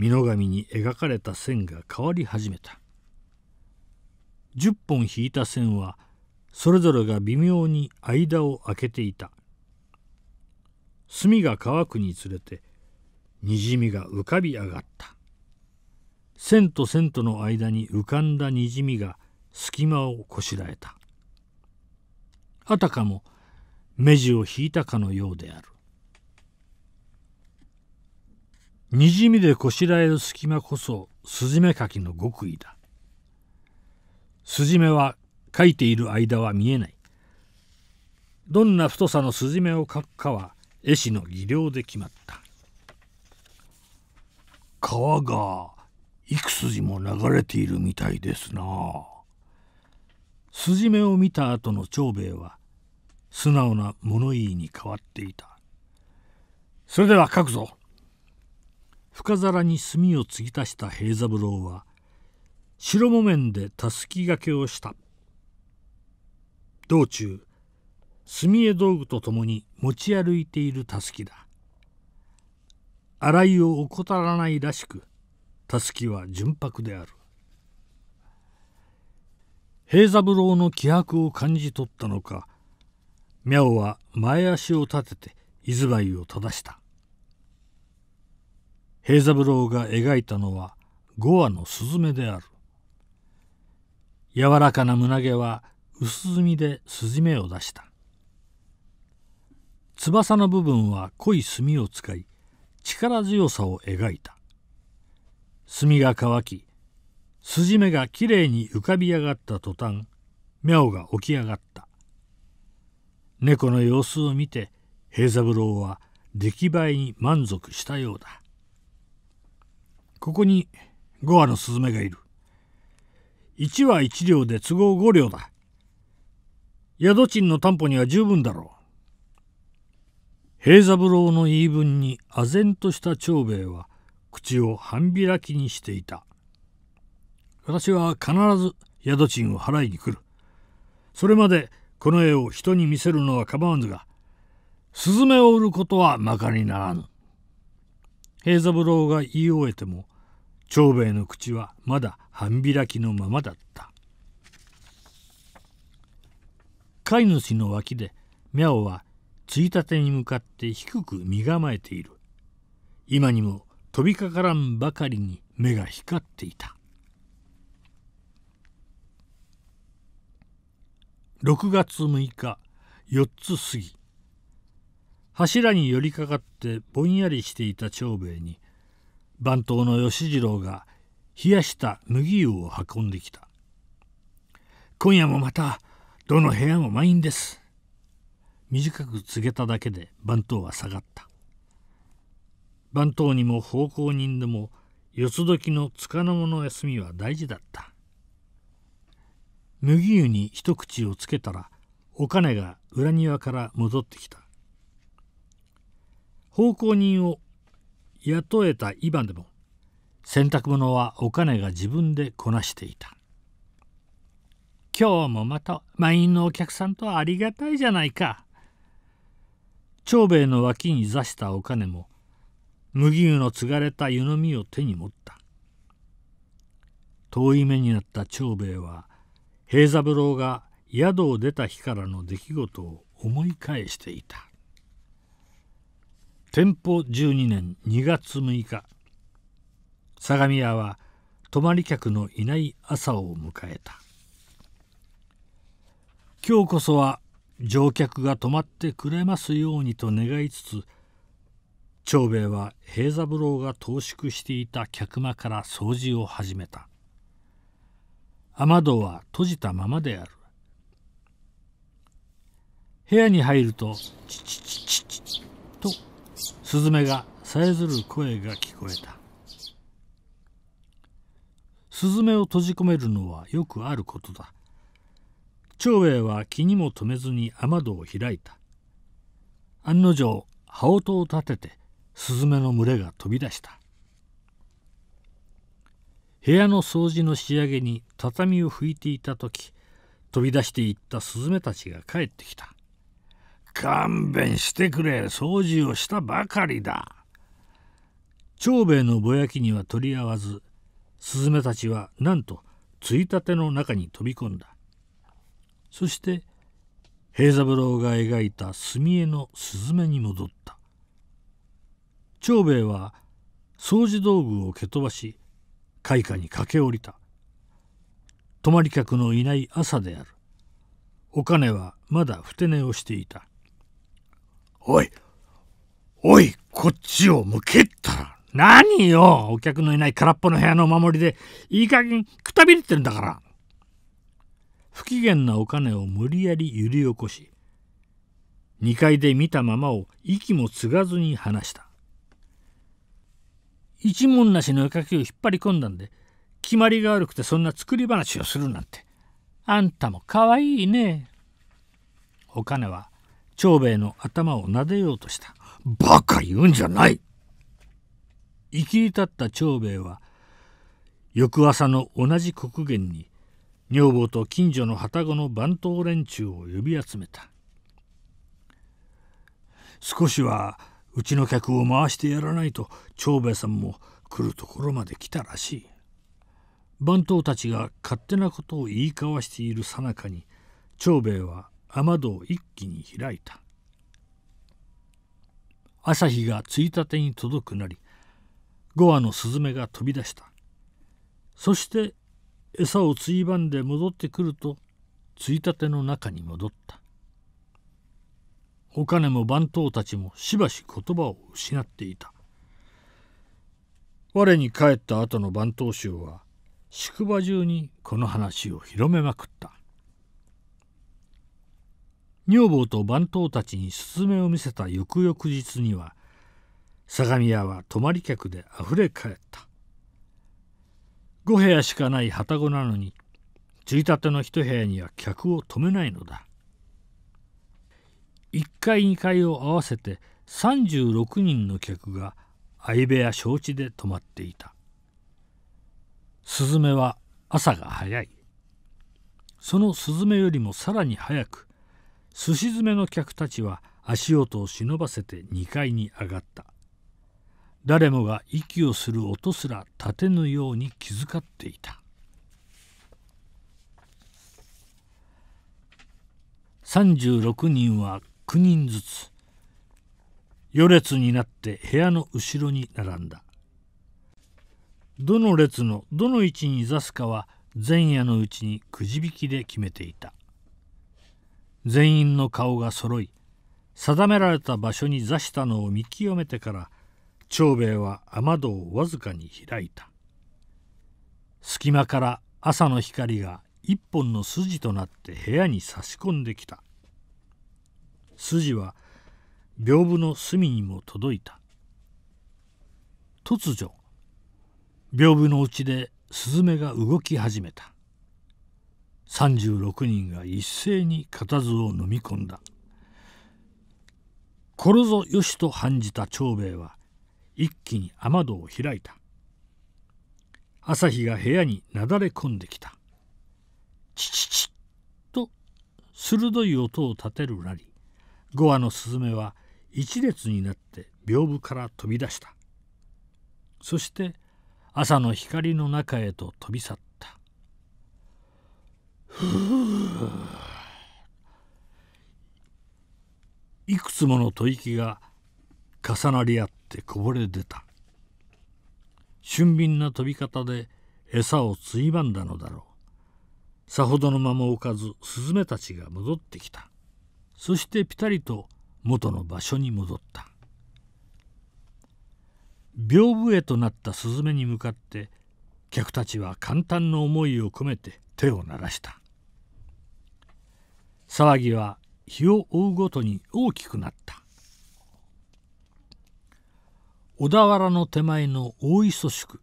美濃紙に描かれた線が変わり始めた。10本引いた線はそれぞれが微妙に間を空けていた。墨が乾くにつれてにじみが浮かび上がった。線と線との間に浮かんだにじみが隙間をこしらえた。あたかも目地を引いたかのようである。にじみでこしらえる隙間こそスジメかきの極意だ。スジメは書いている間は見えない。どんな太さのスジメを描くかは絵師の技量で決まった。川が幾筋も流れているみたいですな。筋目を見た後の長兵衛は素直な物言いに変わっていた。それでは書くぞ。深皿に炭を継ぎ足した平三郎は白木綿でたすきがけをした。道中炭絵道具とともに持ち歩いているたすきだ。洗いを怠らないらしくたすきは純白である。平三郎の気迫を感じ取ったのか妙は前足を立てて居ずいを正した。平三郎が描いたのは五羽のスズメである。柔らかな胸毛は薄墨で筋目を出した。翼の部分は濃い墨を使い力強さを描いた。墨が乾き筋目がきれいに浮かび上がった途端妙が起き上がった。猫の様子を見て平三郎は出来栄えに満足したようだ。ここに5羽のスズメがいる。1羽1両で都合5両だ。宿賃の担保には十分だろう。平三郎の言い分に唖然とした長兵衛は口を半開きにしていた。私は必ず宿賃を払いに来る。それまでこの絵を人に見せるのは構わぬがスズメを売ることはまかにならぬ。平三郎が言い終えても長兵衛の口はまだ半開きのままだった。飼い主の脇で妙はついたてに向かって低く身構えている。今にも飛びかからんばかりに目が光っていた。6月6日4つ過ぎ。柱に寄りかかってぼんやりしていた長兵衛に番頭の吉次郎が冷やした麦湯を運んできた。今夜もまたどの部屋も満員です。短く告げただけで番頭は下がった。番頭にも奉公人でも四つ時のつかの間の休みは大事だった。麦湯に一口をつけたらお金が裏庭から戻ってきた。奉公人を雇えた今でも洗濯物はお金が自分でこなしていた。今日もまた満員のお客さんとありがたいじゃないか。長兵衛の脇に座したお金も麦湯の継がれた湯飲みを手に持った。遠い目になった長兵衛は平三郎が宿を出た日からの出来事を思い返していた。天保12年2月6日相模屋は泊まり客のいない朝を迎えた。今日こそは乗客が泊まってくれますようにと願いつつ長兵衛は平三郎が投縮していた客間から掃除を始めた。雨戸は閉じたままである。部屋に入ると「チチチチチチ」とスズメがさえずる声が聞こえた。スズメを閉じ込めるのはよくあることだ。長兵衛は気にも留めずに雨戸を開いた。案の定羽音を立ててスズメの群れが飛び出した。部屋の掃除の仕上げに畳を拭いていた時飛び出していったスズメたちが帰ってきた「勘弁してくれ。掃除をしたばかりだ」長兵衛のぼやきには取り合わずスズメたちはなんとついたての中に飛び込んだ。そして平三郎が描いた墨絵のスズメに戻った。長兵衛は掃除道具を蹴飛ばし開花に駆け下りた。泊まり客のいない朝である。お金はまだふて寝をしていた。
おいおいこっちを向けったら。
何よお客のいない空っぽの部屋のお守りでいい加減くたびれてるんだから。不機嫌なお金を無理やり揺り起こし2階で見たままを息も継がずに話した。一文なしの絵描きを引っ張り込んだんで決まりが悪くてそんな作り話をするなんて。あんたもかわいいね。お金は長兵衛の頭を撫でようとした。
バカ言うんじゃない。
生きり立った長兵衛は翌朝の同じ刻限に女房と近所の旅籠の番頭連中を呼び集めた。少しはうちの客を回してやらないと長兵衛さんも来るところまで来たらしい。番頭たちが勝手なことを言い交わしているさなかに長兵衛は雨戸を一気に開いた。朝日がついたてに届くなり5羽のスズメが飛び出した。そして餌をついばんで戻ってくるとついたての中に戻った。お金も番頭たちもしばし言葉を失っていた。我に帰った後の番頭衆は宿場中にこの話を広めまくった。女房と番頭たちにスズメを見せた翌々日には相模屋は泊まり客であふれ返った。5部屋しかない旅籠なのについたての一部屋には客を止めないのだ。1階2階を合わせて36人の客が相部屋承知で泊まっていた。スズメは朝が早い。そのスズメよりもさらに早くすし詰めの客たちは足音を忍ばせて2階に上がった。誰もが息をする音すら立てぬように気遣っていた。36人は9人ずつ4列になって部屋の後ろに並んだ。どの列のどの位置に座すかは前夜のうちにくじ引きで決めていた。全員の顔が揃い定められた場所に座したのを見極めてから長兵衛は雨戸をわずかに開いた。隙間から朝の光が一本の筋となって部屋に差し込んできた。筋は屏風の隅にも届いた。突如屏風の内でスズメが動き始めた。36人が一斉に固唾を飲み込んだ。これぞよしと判じた長兵衛は一気に雨戸を開いた。朝日が部屋になだれ込んできた。チチチッと鋭い音を立てるなり5羽のスズメは一列になって屏風から飛び出した。そして朝の光の中へと飛び去った。いくつもの吐息が重なり合ってこぼれ出た。俊敏な飛び方で餌をついばんだのだろう。さほどの間も置かずスズメたちが戻ってきた。そしてぴたりと元の場所に戻った。屏風へとなったスズメに向かって客たちは簡単な思いを込めて手を鳴らした。騒ぎは日を追うごとに大きくなった。小田原の手前の大磯宿。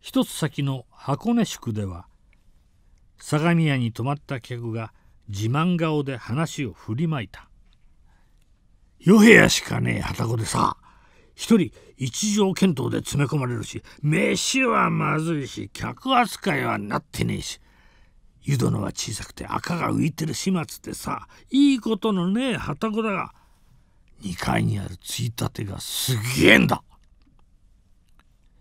一つ先の箱根宿では相模屋に泊まった客が自慢顔で話を振りまいた「
与部屋しかねえ旅籠でさ一人一条検討で詰め込まれるし飯はまずいし客扱いはなってねえし湯殿は小さくて赤が浮いてる始末でさいいことのねえ旅籠だが2階にあるついたてがすげえんだ。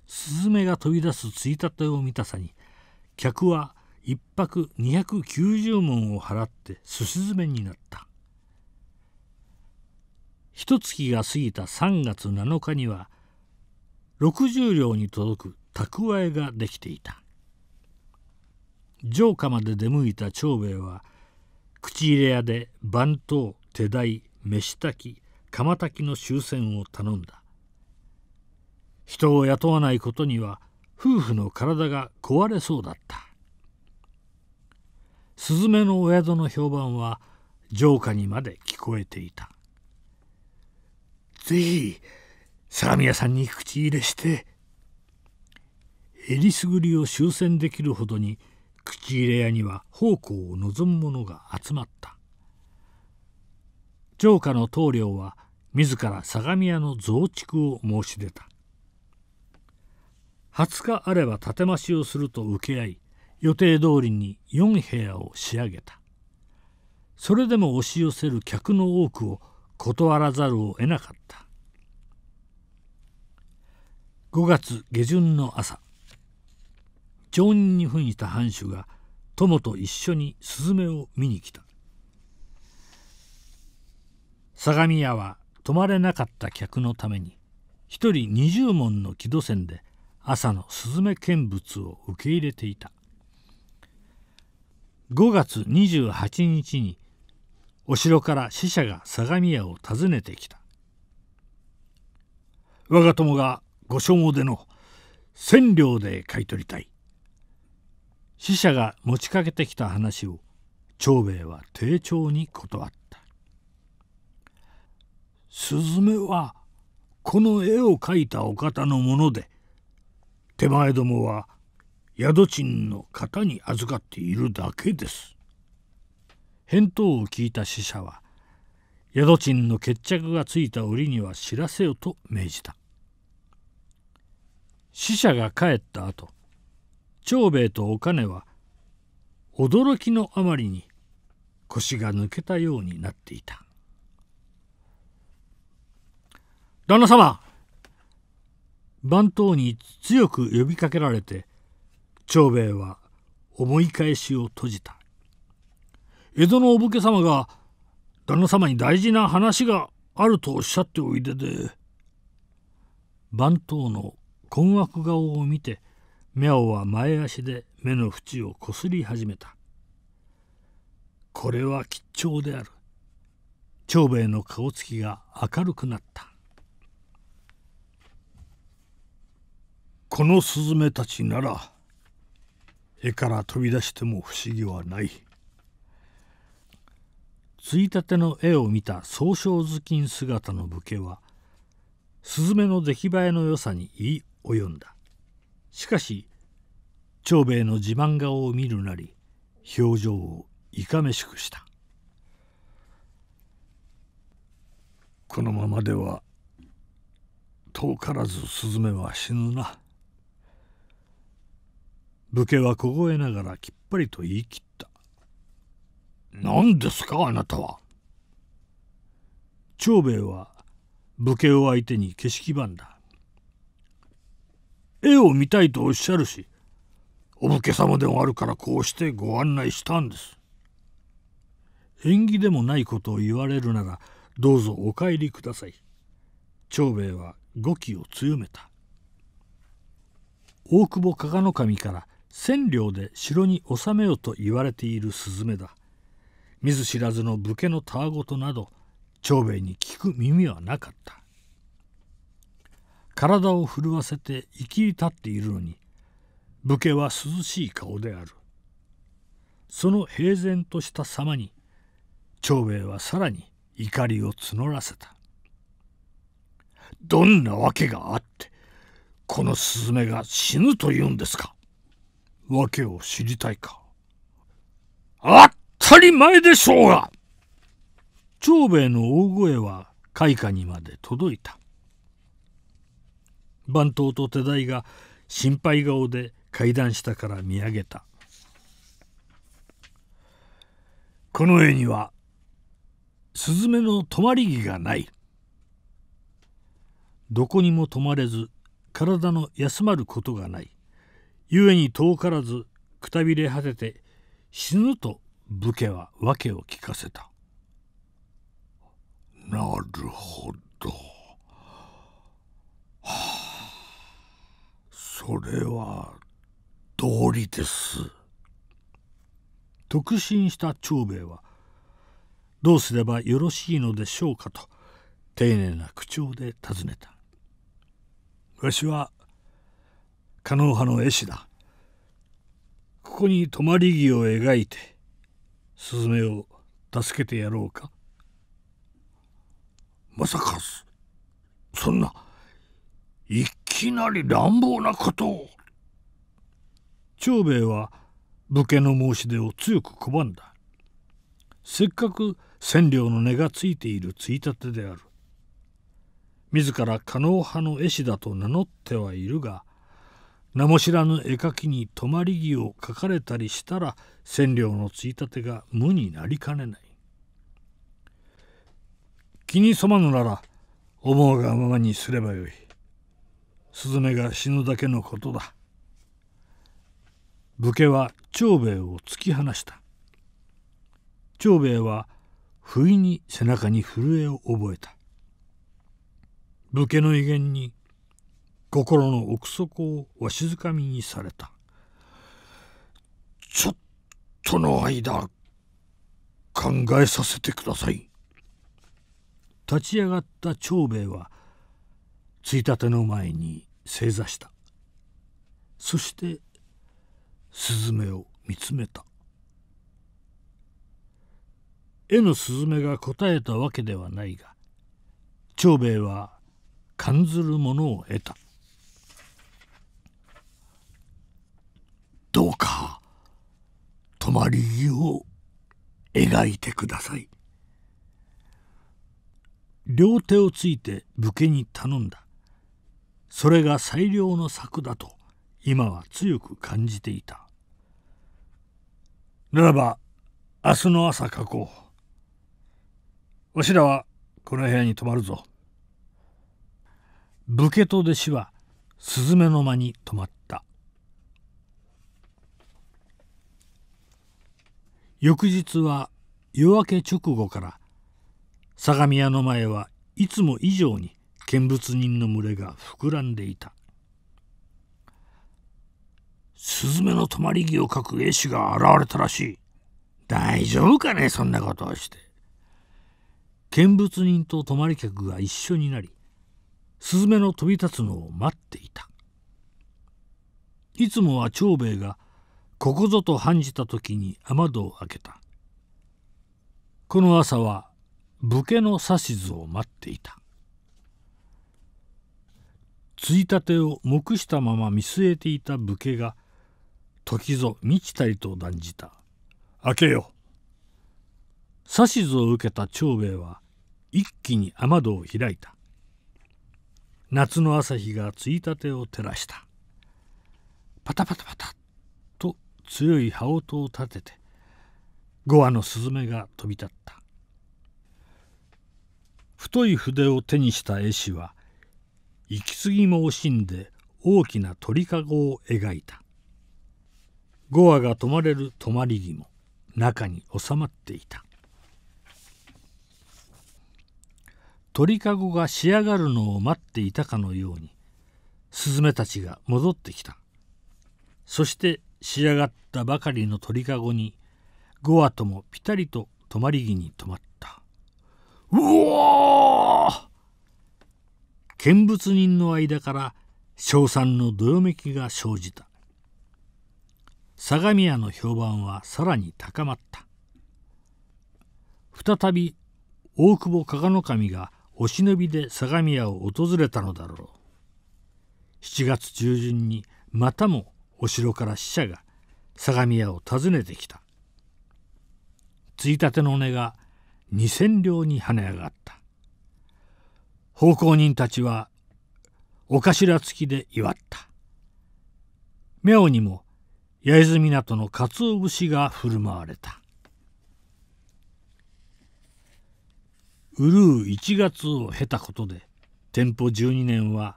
スズメが飛び出すついたてを見たさに客は一泊290文を払ってすし詰めになった。一月が過ぎた3月7日には60両に届く蓄えができていた。城下まで出向いた長兵衛は口入れ屋で番頭手代飯炊き釜炊きの終戦を頼んだ。人を雇わないことには夫婦の体が壊れそうだった。スズメのお宿の評判は城下にまで聞こえていた。
ぜひ相模屋さんに口入れして。
えりすぐりを終戦できるほどに口入れ屋には奉公を望む者が集まった。城下の棟梁は自ら相模屋の増築を申し出た。20日あれば建て増しをすると請け合い予定通りに4部屋を仕上げた。それでも押し寄せる客の多くを断らざるを得なかった。5月下旬の朝町人に扮した藩主が友と一緒にスズメを見に来た。相模屋は泊まれなかった客のために一人二十文の木戸船で朝のスズメ見物を受け入れていた。5月28日にお城から使者が相模屋を訪ねてきた。
我が友がご所望での千両で買い取りたい。
使者が持ちかけてきた話を長兵衛は丁重に断った
スズメはこの絵を描いたお方のもので手前どもは宿賃の方に預かっているだけです。
返答を聞いた使者は宿賃の決着がついた折には知らせよと命じた。使者が帰った後長兵衛とお金は驚きのあまりに腰が抜けたようになっていた。旦那様番頭に強く呼びかけられて長兵衛は思い返しを閉じた江戸のお武家様が旦那様に大事な話があるとおっしゃっておいでで番頭の困惑顔を見て妙は前足で目の縁をこすり始めた。これは吉兆である。長兵衛の顔つきが明るくなった。
このスズメたちなら絵から飛び出しても不思議はない。
ついたての絵を見た総称頭巾姿の武家はスズメの出来栄えの良さに言い及んだ。しかし長兵衛の自慢顔を見るなり表情をいかめしくした。
このままでは遠からずスズメは死ぬな。
武家は凍えながらきっぱりと言い切った「
何ですかあなたは」
長兵衛は武家を相手に景色番だ。
絵を見たいとおっしゃるしお武家様でもあるからこうしてご案内したんです。
縁起でもないことを言われるならどうぞお帰りください。長兵衛は語気を強めた。大久保加賀守から千両で城に収めよと言われているスズメだ。見ず知らずの武家のたわごとなど長兵衛に聞く耳はなかった。体を震わせて生き立っているのに武家は涼しい顔である。その平然とした様に長兵衛はさらに怒りを募らせた。
どんなわけがあってこのスズメが死ぬというんですか？訳を知りたいか。当たり前でしょうが！
長兵衛の大声は開花にまで届いた。番頭と手代が心配顔で階段下から見上げた
この絵にはスズメの止まり木がない
どこにも止まれず体の休まることがない故に遠からずくたびれ果てて死ぬと武家は訳を聞かせた。
なるほど。はあ、それは道理です。
特進した長兵衛はどうすればよろしいのでしょうかと丁寧な口調で尋ねた。わしは狩野派の絵師だ。ここに泊まり木を描いてスズメを助けてやろうか。まさかそんないきなり乱暴なことを。長兵衛は武家の申し出を強く拒んだ。せっかく千両の値がついているついたてである。自ら加納派の絵師だと名乗ってはいるが名も知らぬ絵描きに泊まり木を描かれたりしたら千両のついたてが無になりかねない。気に染まぬなら思うがままにすればよい。スズメが死ぬだけのことだ。武家は長兵衛を突き放した。長兵衛は不意に背中に震えを覚えた。武家の威厳に心の奥底をわしづかみにされた。ちょっとの間考えさせてください。立ち上がった長兵衛はついたての前に正座した。そしてスズメを見つめた。絵のスズメが答えたわけではないが長兵衛は感ずるものを得た。どうか泊まり木を描いてください。両手をついて武家に頼んだ。それが最良の策だと今は強く感じていた。ならば明日の朝書こう。わしらはこの部屋に泊まるぞ。武家と弟子はスズメの間に泊まった。翌日は夜明け直後から相模屋の前はいつも以上に見物人の群れが膨らんでいた。スズメの泊まり木を描く絵師が現れたらしい。大丈夫かねそんなことをして。見物人と泊まり客が一緒になりスズメの飛び立つのを待っていた。いつもは長兵衛がここぞと判じた時に雨戸を開けた。この朝は武家の指図を待っていた。ついたてを黙したまま見据えていた武家が時ぞ満ちたりと断じた「開けよ」指図を受けた長兵衛は一気に雨戸を開いた。夏の朝日がついたてを照らした。パタパタパタと強い羽音を立てて5羽のスズメが飛び立った。太い筆を手にした絵師は息継ぎも惜しんで大きな鳥かごを描いた。5羽が泊まれる泊まり木も中に収まっていた。鳥かごが仕上がるのを待っていたかのようにスズメたちが戻ってきた。そして仕上がったばかりの鳥かごに5羽ともぴたりと泊まり木に止まった。うお見物人の間から称賛のどよめきが生じた。相模屋の評判はさらに高まった。再び大久保加賀守がお忍びで相模屋を訪れたのだろう。7月中旬にまたもお城から使者が相模屋を訪ねてきた。ついたての値が2,000両に跳ね上がった。奉公人たちはお頭付きで祝った。妙にも焼津港の鰹節が振る舞われた。うるう1月を経たことで天保12年は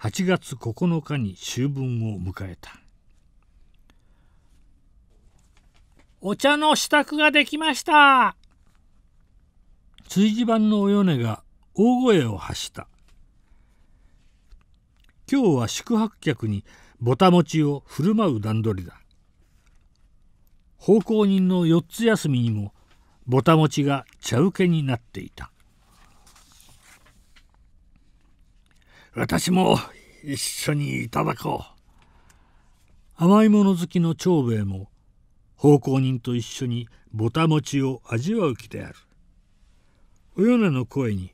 8月9日に秋分を迎えた。お茶の支度ができました。炊事番のお米が大声を発した。今日は宿泊客にぼた餅を振る舞う段取りだ。奉公人の4つ休みにもぼた餅が茶受けになっていた。
私も一緒にいただこ
う。甘いもの好きの長兵衛も奉公人と一緒にぼた餅を味わう気である。お米の声に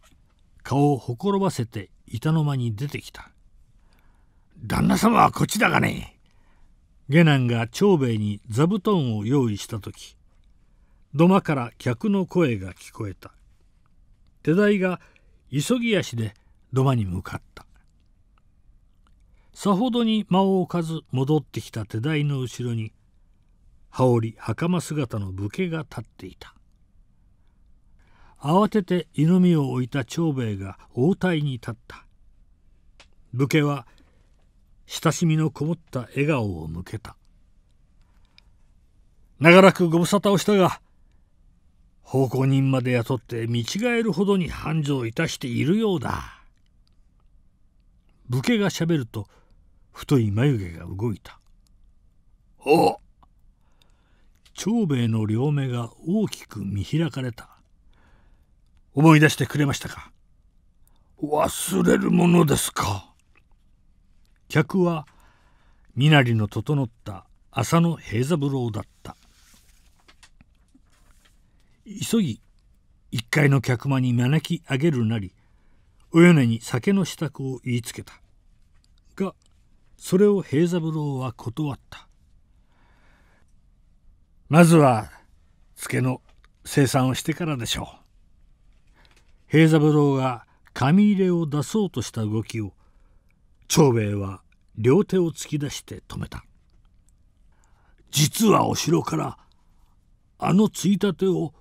顔をほころばせて板の間に出てきた。
旦那様はこっちだがね。
下男が長兵衛に座布団を用意した時土間から客の声が聞こえた。手代が急ぎ足で土間に向かった。さほどに間を置かず戻ってきた手代の後ろに羽織袴姿の武家が立っていた。慌てて湯飲みを置いた長兵衛が応対に立った武家は親しみのこもった笑顔を向けた長らくご無沙汰をしたが奉公人まで雇って見違えるほどに繁盛いたしているようだ武家がしゃべると太い眉毛が動いた。
お
長兵衛の両目が大きく見開かれた。思い出してくれましたか？
忘れるものですか？
客は身なりの整った浅野平三郎だった。急ぎ一階の客間に招き上げるなりお米に酒の支度を言いつけた。がそれを平三郎は断ったまずは付けの生産をしてからでしょう平三郎が紙入れを出そうとした動きを長兵衛は両手を突き出して止めた。実はお城からあのついたてを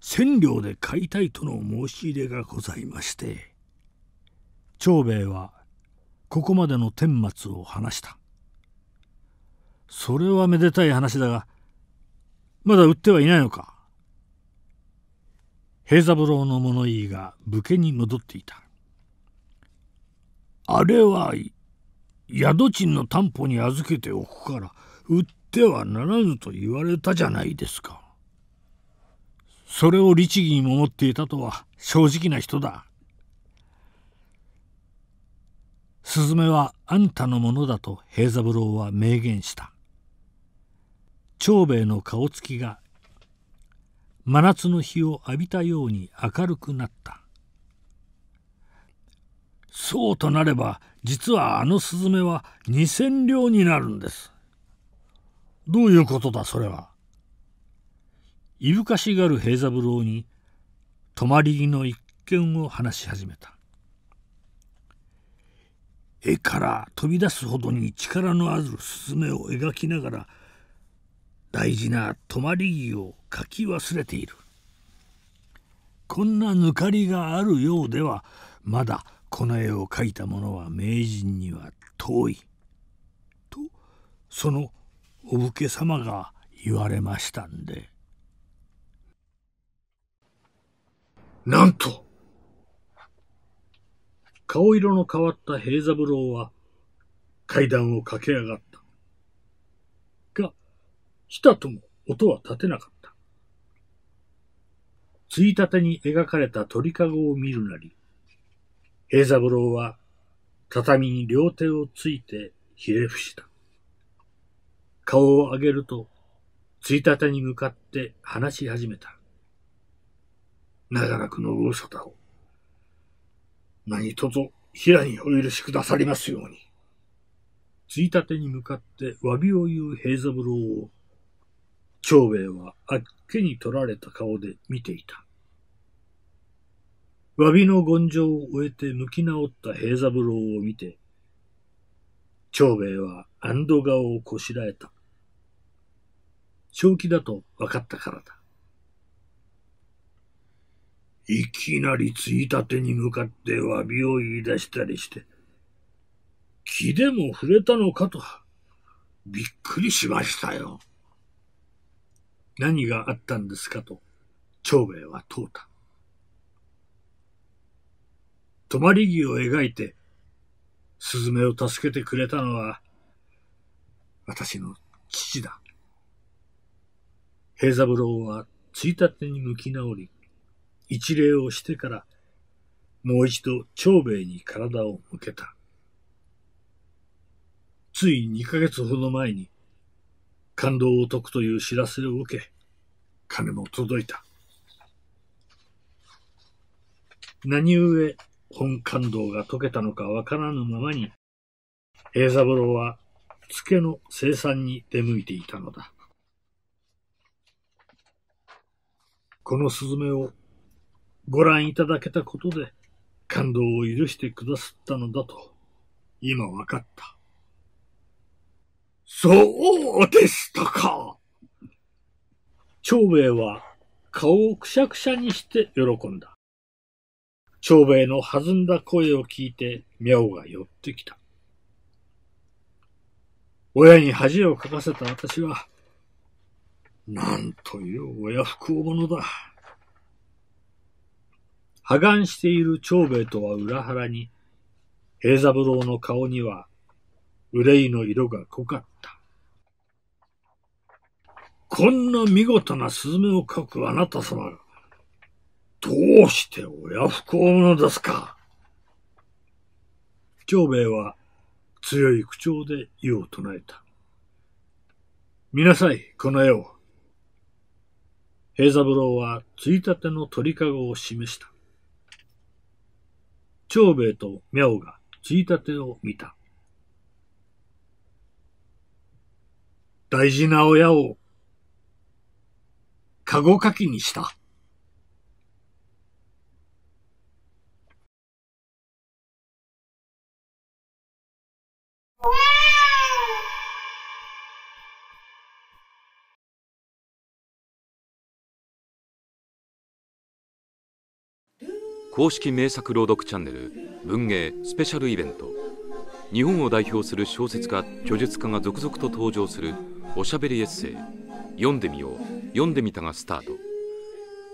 千両で買いたいとの申し入れがございまして長兵衛はここまでの顛末を話した。それはめでたい話だがまだ売ってはいないのか？平三郎の物言いが武家に戻っていた。
あれは宿賃の担保に預けておくから売ってはならぬと言われたじゃないですか。
それを律儀に守っていたとは正直な人だ。スズメはあんたのものだと平三郎は明言した。長兵衛の顔つきが真夏の日を浴びたように明るくなった。
そうとなれば実はあのスズメは二千両になるんです。
どういうことだそれは。いぶかしがる平三郎に泊まり木の一件を話し始めた。
絵から飛び出すほどに力のあるスズメを描きながら大事な泊まり木を描き忘れているこんな抜かりがあるようではまだこの絵を描いた者は名人には遠いとそのお武家様が言われましたんでなんと
顔色の変わった平三郎は階段を駆け上がった。が、ひたとも音は立てなかった。ついたてに描かれた鳥かごを見るなり、平三郎は畳に両手をついてひれ伏した。顔を上げると、ついたてに向かって話し始めた。
長らくのご無沙汰を。何とぞ平にお許しくださりますように。
ついたてに向かって詫びを言う平三郎を、長兵衛はあっけに取られた顔で見ていた。詫びの言状を終えて向き直った平三郎を見て、長兵衛は安堵顔をこしらえた。正気だと分かったからだ。
いきなりついたてに向かって詫びを言い出したりして、気でも触れたのかと、びっくりしましたよ。
何があったんですかと、長兵衛は問うた。泊まり木を描いて、スズメを助けてくれたのは、私の父だ。平三郎はついたてに向き直り、一礼をしてから、もう一度長兵衛に体を向けた。つい二ヶ月ほど前に、感動を解くという知らせを受け、金も届いた。何故本感動が解けたのかわからぬままに、平三郎は付けの生産に出向いていたのだ。このスズメをご覧いただけたことで感動を許してくださったのだと、今わかった。そうですとか。長兵衛は顔をくしゃくしゃにして喜んだ。長兵衛の弾んだ声を聞いて、ミャオが寄ってきた。親に恥をかかせた私は、なんという親不孝者だ。破顔している長兵衛とは裏腹に、平三郎の顔には、憂いの色が濃かった。こんな見事なスズメを描くあなた様が、どうして親不孝者ですか？長兵衛は強い口調で湯を唱えた。見なさい、この絵を。平三郎はついたての鳥かごを示した。長兵衛とミャオがついたてを見た。大事な親を、かごかきにした。
公式名作朗読チャンネル文芸スペシャルイベント日本を代表する小説家著述家が続々と登場するおしゃべりエッセイ。読んでみよう。読んでみたがスタート。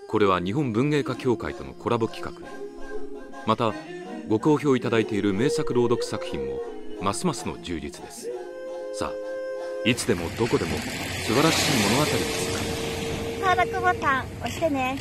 これは日本文芸家協会とのコラボ企画。またご好評いただいている名作朗読作品もますますの充実です。さあいつでもどこでも素晴らしい物語です
登録ボタン押してね。